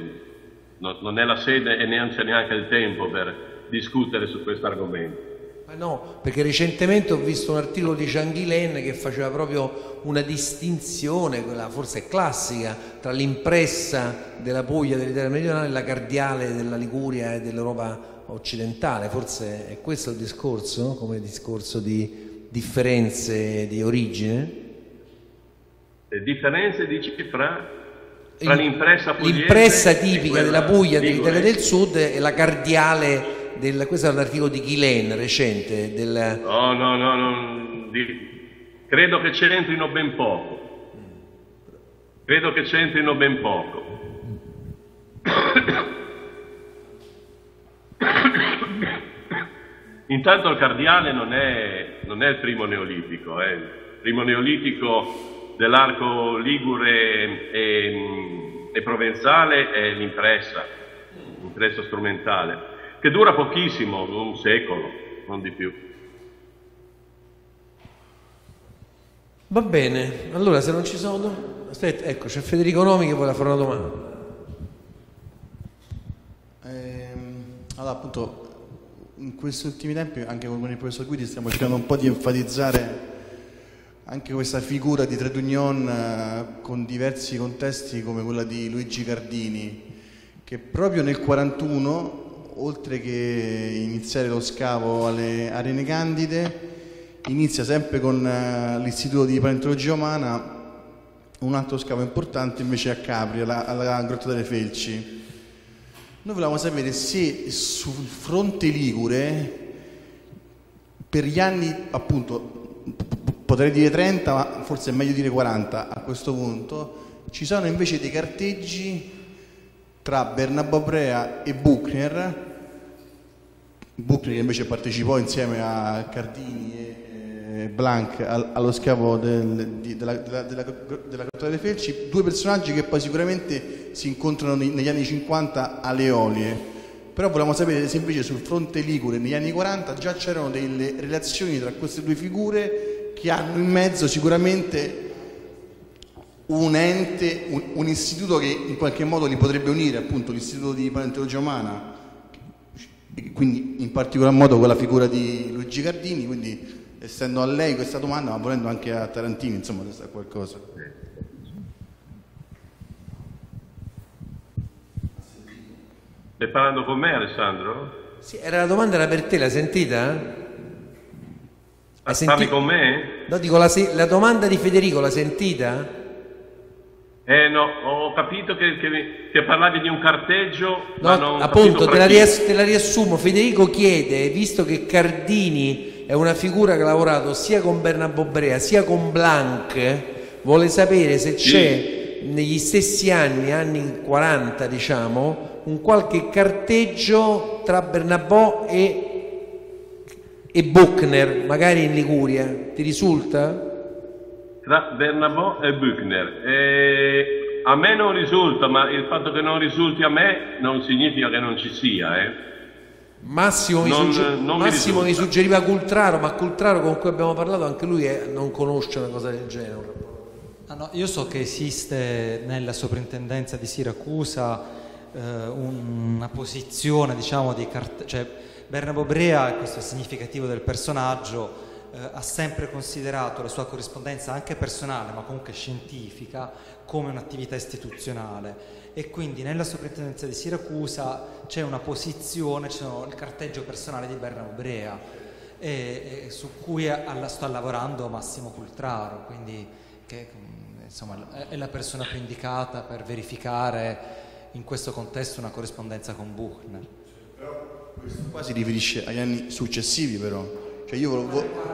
no, non è la sede e neanche c'è neanche il tempo per discutere su questo argomento. Ma no, perché recentemente ho visto un articolo di Jean Guilain che faceva proprio una distinzione, quella forse classica, tra l'impressa della Puglia dell'Italia meridionale e la cardiale della Liguria e dell'Europa occidentale, forse è questo il discorso, no? come discorso di differenze di origine? Le differenze dici fra, l'impressa L'impressa tipica della Puglia dell'Italia del Sud e la cardiale del, questo è un articolo di Ghilen recente. Del... No, no, no, no di, credo che c'entrino ben poco. Credo che c'entrino ben poco. Intanto il cardiale non è, non è il primo neolitico, eh. il primo neolitico dell'arco ligure e, e provenzale è l'impressa, l'impressa strumentale, che dura pochissimo, un secolo, non di più. Va bene, allora se non ci sono... Aspetta, ecco, c'è Federico Nomi che vuole fare una domanda. Ehm, allora, appunto, in questi ultimi tempi, anche con il professor Guidi, stiamo cercando un po' di enfatizzare anche questa figura di trade union eh, con diversi contesti come quella di Luigi Cardini, che proprio nel 1941, oltre che iniziare lo scavo alle arene candide, inizia sempre con eh, l'Istituto di Paleontologia Umana un altro scavo importante invece a Capri, alla, alla Grotta delle Felci. Noi volevamo sapere se sul fronte Ligure, per gli anni, appunto, potrei dire 30, ma forse è meglio dire 40 a questo punto, ci sono invece dei carteggi tra Bernabò Brea e Buchner, Che invece partecipò insieme a Cardini e Blanc allo scavo del, di, della, della, della, della Grotta delle Felci, due personaggi che poi sicuramente si incontrano negli anni 50 alle Olie. Però volevamo sapere se invece sul fronte Ligure negli anni 40 già c'erano delle relazioni tra queste due figure che hanno in mezzo sicuramente un ente, un, un istituto che in qualche modo li potrebbe unire, appunto l'Istituto di Paleontologia Umana, quindi in particolar modo con la figura di Luigi Gardini, quindi essendo a lei questa domanda, ma volendo anche a Tarantini, insomma, resta qualcosa. Stai parlando con me, Alessandro? Sì, era la domanda era per te, l'hai sentita? Hai senti... Parli con me? No, dico, la, la domanda di Federico l'hai sentita? Eh no, ho capito che, che, che parlavi di un carteggio, no, appunto, te la, riass- te la riassumo. Federico chiede, visto che Cardini è una figura che ha lavorato sia con Bernabò Brea sia con Blanc, vuole sapere se c'è negli stessi anni, anni 40 diciamo, un qualche carteggio tra Bernabò e, e Buchner, magari in Liguria, ti risulta? Tra Bernabò e Buchner. Eh, a me non risulta, ma il fatto che non risulti a me non significa che non ci sia. Eh. Massimo, mi, non, sugger- non Massimo mi, suggeriva Cultraro, ma Cultraro con cui abbiamo parlato anche lui è, non conosce una cosa del genere. Ah, no, io so che esiste nella soprintendenza di Siracusa eh, una posizione, diciamo, di carte- cioè Bernabo Brea, questo è significativo del personaggio, eh, ha sempre considerato la sua corrispondenza anche personale, ma comunque scientifica, come un'attività istituzionale e quindi nella soprintendenza di Siracusa c'è una posizione, c'è il carteggio personale di Bernabo Brea e, e su cui alla, sta lavorando Massimo Cultraro, quindi che insomma, è la persona più indicata per verificare in questo contesto una corrispondenza con Buchner. Però questo qua si riferisce agli anni successivi però, cioè io volevo...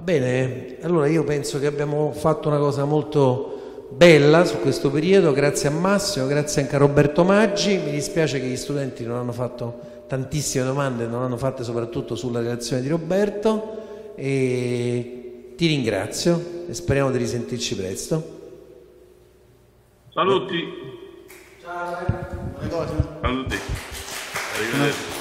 Bene, allora io penso che abbiamo fatto una cosa molto bella su questo periodo, grazie a Massimo, grazie anche a Roberto Maggi, mi dispiace che gli studenti non hanno fatto tantissime domande, non hanno fatte soprattutto sulla relazione di Roberto e ti ringrazio e speriamo di risentirci presto. Saluti. Ciao. Saluti. Arrivederci.